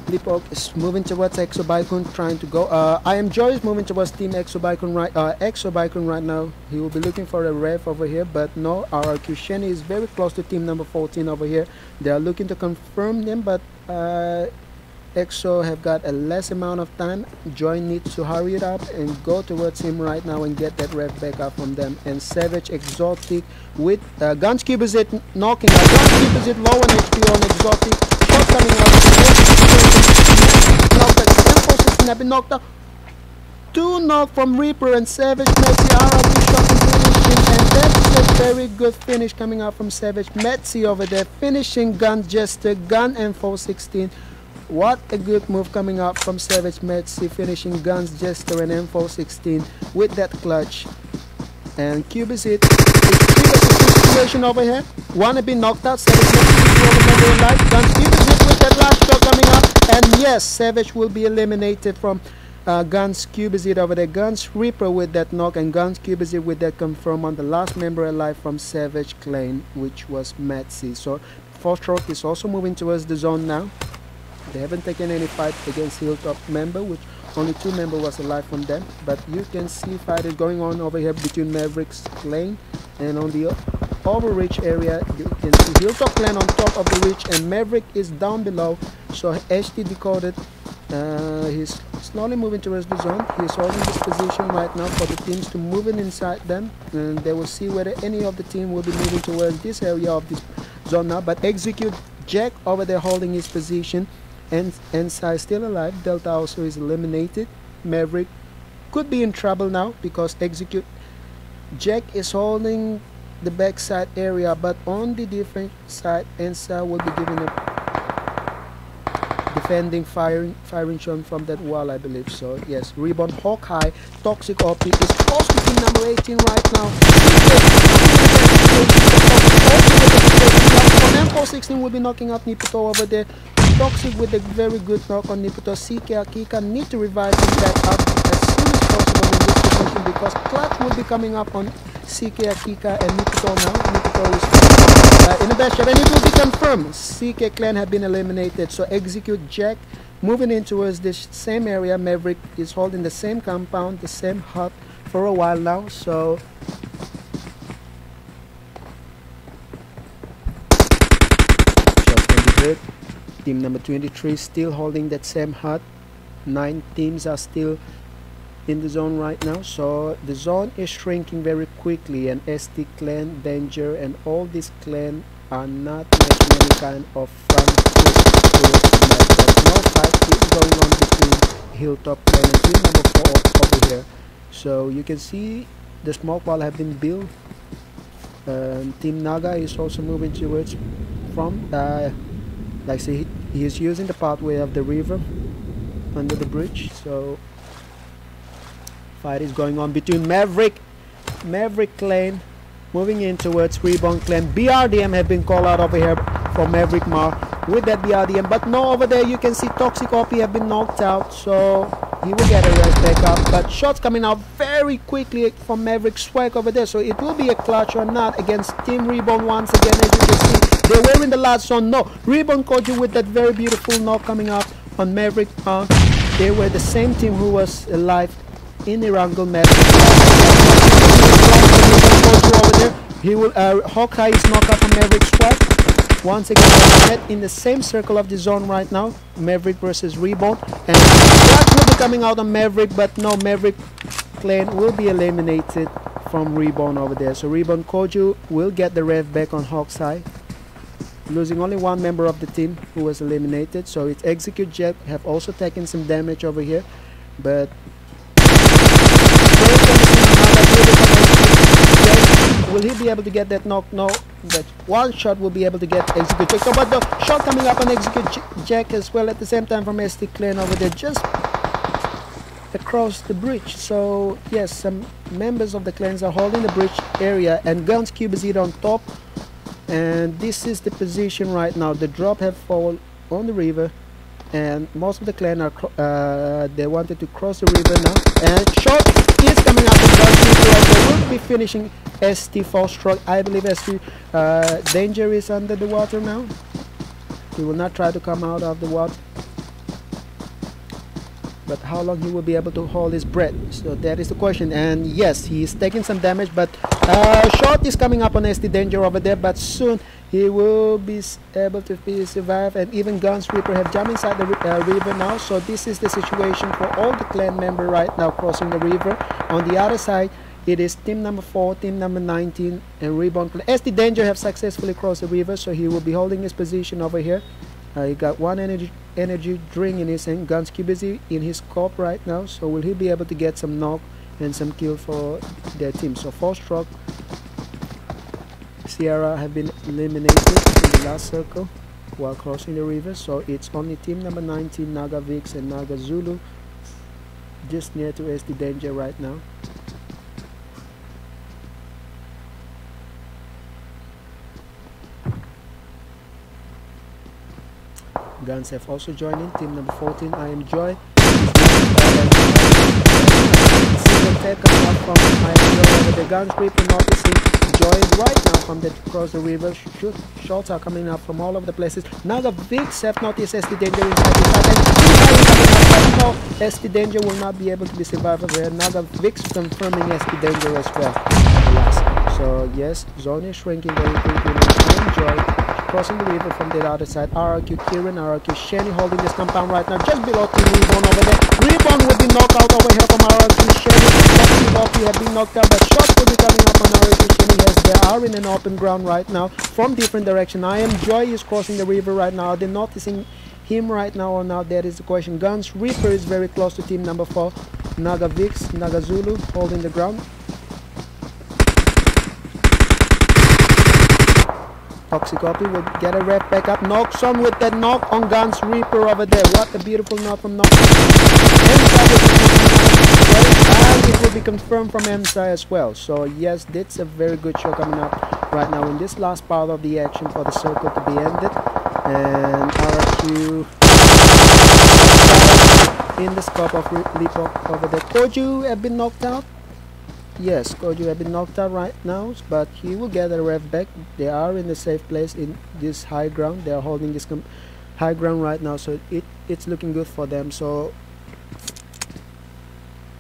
A: Lipok is moving towards Exo Baikun trying to go. Uh, I am Joy is moving towards Team Exo Baikun right uh, Exo Baikun right now. He will be looking for a ref over here, but no, RRQ Shenny is very close to team number 14 over here. They are looking to confirm them, but uh, EXO have got a less amount of time. Joy needs to hurry it up and go towards him right now and get that rev back up from them. And Savage Exotic with uh, Guns is it knocking out. Guns is it low on HP on Exotic. Shot coming out. Knocked out. been knocked out. Two knock from Reaper and Savage shot and that's a very good finish coming out from Savage Metzi over there. Finishing Gun Jester, Gun and 416 what a good move coming up from Savage Metzi finishing Guns Jester and M416 with that clutch. And Cube is it. It's situation over here. Wanna be knocked out. Savage Metzi is alive. Guns Cube is it with that last shot coming up. And yes, Savage will be eliminated from uh, Guns Cubizit over there. Guns Reaper with that knock and Guns Cubizit with that confirm on the last member alive from Savage Clan, which was Metzi. So Four Stroke is also moving towards the zone now. They haven't taken any fight against Hilltop member, which only two member was alive from them. But you can see fight is going on over here between Maverick's clan and on the overreach area you can see Hilltop clan on top of the ridge and Maverick is down below. So HT decoded. Uh, he's slowly moving towards the zone. He's holding this position right now for the teams to move in inside them, and they will see whether any of the team will be moving towards this area of this zone now. But execute Jack over there holding his position and Ensa is still alive. Delta also is eliminated. Maverick could be in trouble now because execute Jack is holding the backside area but on the different side Ensa will be giving a defending firing firing shot from that wall I believe so yes Reborn Hawkeye toxic OP is close to team number 18 right now M416 will be knocking out Niputo over there Toxic with a very good knock on Niputo. CK Akika need to revive back up as soon as possible in this position because Clutch will be coming up on CK Akika and Niputo now. Niputo is uh, in the best shot and it will be confirmed. CK Clan have been eliminated. So execute Jack moving in towards this same area. Maverick is holding the same compound, the same hut for a while now. So bird. Team number 23 still holding that same hut. Nine teams are still in the zone right now. So the zone is shrinking very quickly and ST clan danger and all these clan are not making any kind of front foot no fight is going on between hilltop clan and team number four over here. So you can see the smoke wall have been built. Team naga is also moving towards from uh, like say he is using the pathway of the river under the bridge so Fight is going on between Maverick, Maverick Clan moving in towards Reborn Clan. BRDM have been called out over here for Maverick Mar with that BRDM. But no, over there you can see Toxic OP have been knocked out. So he will get a rest back up. But shots coming out very quickly from Maverick Swag over there. So it will be a clutch or not against Team Reborn once again. As you can see, they were in the last zone. No, Reborn Koju with that very beautiful knock coming out on Maverick. Uh, they were the same team who was alive in the Erangel match. He will, uh, Hawkeye is knocked out on Maverick Swag. Once again, in the same circle of the zone right now. Maverick versus Reborn. And Black will be coming out on Maverick, but no, Maverick clan will be eliminated from Reborn over there. So Reborn Koju will get the rev back on Hawkeye. Losing only one member of the team who was eliminated. So it's Execute Jet have also taken some damage over here. But Will he be able to get that knock? No. But one shot will be able to get Execute Jack. So, but the shot coming up on Execute Jack as well at the same time from ST Clan over there just across the bridge. So, yes, some members of the clans are holding the bridge area and Guns Cube is on top. And this is the position right now. The drop have fallen on the river and most of the clan are uh, they wanted to cross the river now. And shot is coming up. They will be finishing ST truck I believe ST uh, danger is under the water now. He will not try to come out of the water but how long he will be able to hold his breath? So that is the question. And yes he is taking some damage but uh, shot is coming up on ST danger over there but soon he will be able to survive and even Guns Reaper have jumped inside the uh, river now. So this is the situation for all the clan member right now crossing the river. On the other side it is team number 4 team number 19 and Reborn ST Danger have successfully crossed the river so he will be holding his position over here uh, he got one energy energy drink in his hand Guns busy in his cup right now so will he be able to get some knock and some kill for their team? So four stroke Sierra have been eliminated in the last circle while crossing the river so it's only team number 19 Naga Vix and Naga Zulu just near to ST Danger right now Guns have also joined in team number 14 I am Joy single take up from I am Joy the Guns Reaper noticing joined right now from the across the river. Shoot, shots are coming up from all over the places. Now the big Seth notice ST Danger inside the Danger will not be able to be survived over here. Now the Vix confirming ST Danger as well. So yes, zone is shrinking very quickly. Enjoy crossing the river from the other side. RRQ Kieran, RRQ Shani holding this compound right now, just below Team Reborn over there. Reborn with the knockout over here from RRQ Shenny. Loki have been knocked out, but shots will be coming up on RRQ Shenny as they are in an open ground right now from different direction. I am Joy is crossing the river right now. Are They're noticing him right now or not, that is the question. Guns Reaper is very close to team number 4. Naga Vix, Naga Zulu holding the ground. Toxic OP will get a rep back up. Knocks on with that knock on Guns Reaper over there. What a beautiful knock from Knock. And it will be confirmed from MSI as well. So yes, that's a very good show coming up right now in this last part of the action for the circle to be ended. And RQ in the scope of Leapok over there. Koju have been knocked out. Yes, Koju have been knocked out right now, but he will get a rev back. They are in a safe place in this high ground. They are holding this high ground right now so it it's looking good for them so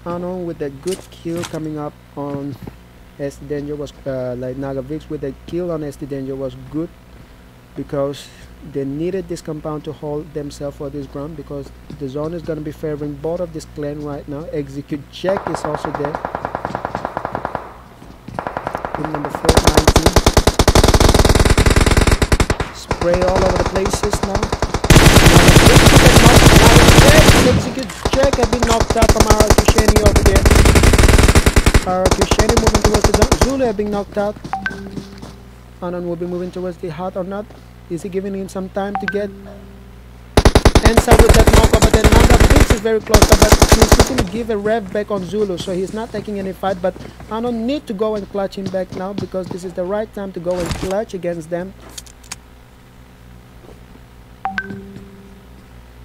A: Anon with a good kill coming up on SD Danger was uh, like Nagavix with a kill on SD Danger was good because they needed this compound to hold themselves for this ground because the zone is going to be favoring both of this clan right now execute check is also there in number 419 spray all over the places now. Execute check. Has been knocked out from our Kusheni over there our Kusheni moving towards the Zulu have been knocked out Anon will be moving towards the heart or not? Is he giving him some time to get? Inside with that knockout? But then Nanda Briggs is very close, but he's looking to give a rev back on Zulu, so he's not taking any fight. But I don't need to go and clutch him back now because this is the right time to go and clutch against them.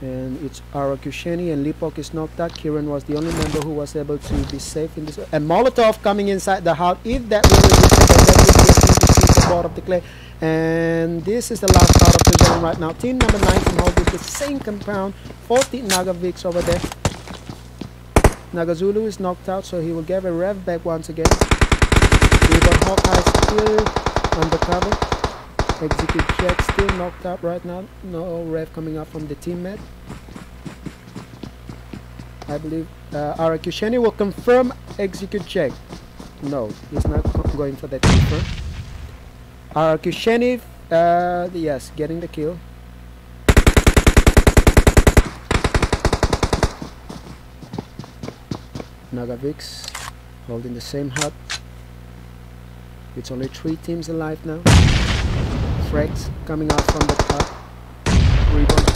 A: and it's Arakusheni and Lipok is knocked out. Kiran was the only member who was able to be safe in this. And Molotov coming inside the house. If that really is the board of the clay. And this is the last part of the game right now. Team number 19 holding the same compound. 14 Nagaviks over there. Nagazulu is knocked out, so he will get a rev back once again. We got Hawkeye still undercover. Execute check, still knocked out right now. No rev coming up from the teammate. I believe uh, Arakusheni will confirm execute check. No, he's not going for that confirm. Uh, Kishenif, uh, yes, getting the kill. Nagavix holding the same hut. It's only three teams alive now. Frex coming out from the hut. Rebound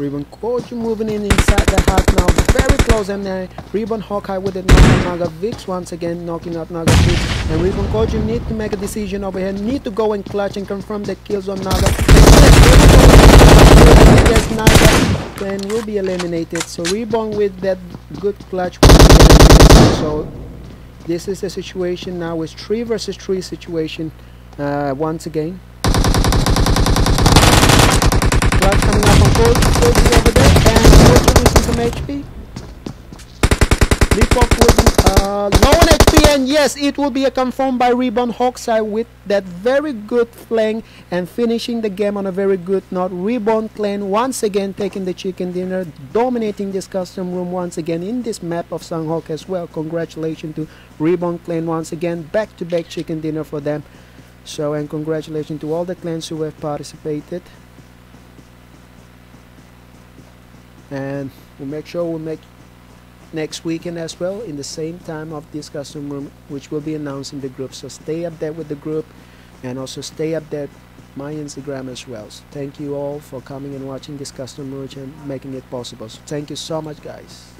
A: Ribbon Coach moving in inside the hut now. Very close and uh, Reborn Hawkeye with it knocking Naga Vix once again knocking out Naga Vix. And Ribbon you need to make a decision over here. Need to go and clutch and confirm the kills on Naga. Yes, Naga then will be eliminated. So Reborn with that good clutch. So this is the situation now. It's three versus three situation uh, once again. Clutch on over there, and some HP. Uh, low on HP, and yes, it will be a confirmed by Reborn Hawkseye with that very good flank and finishing the game on a very good note. Reborn Clan once again taking the chicken dinner, dominating this custom room once again in this map of Sanhok as well. Congratulations to Reborn Clan once again, back-to-back -back chicken dinner for them. So, and congratulations to all the clans who have participated. And we'll make sure we'll make next weekend as well in the same time of this custom room which will be announced in the group. So stay up there with the group and also stay up there my instagram as well. So thank you all for coming and watching this custom room and making it possible. So thank you so much guys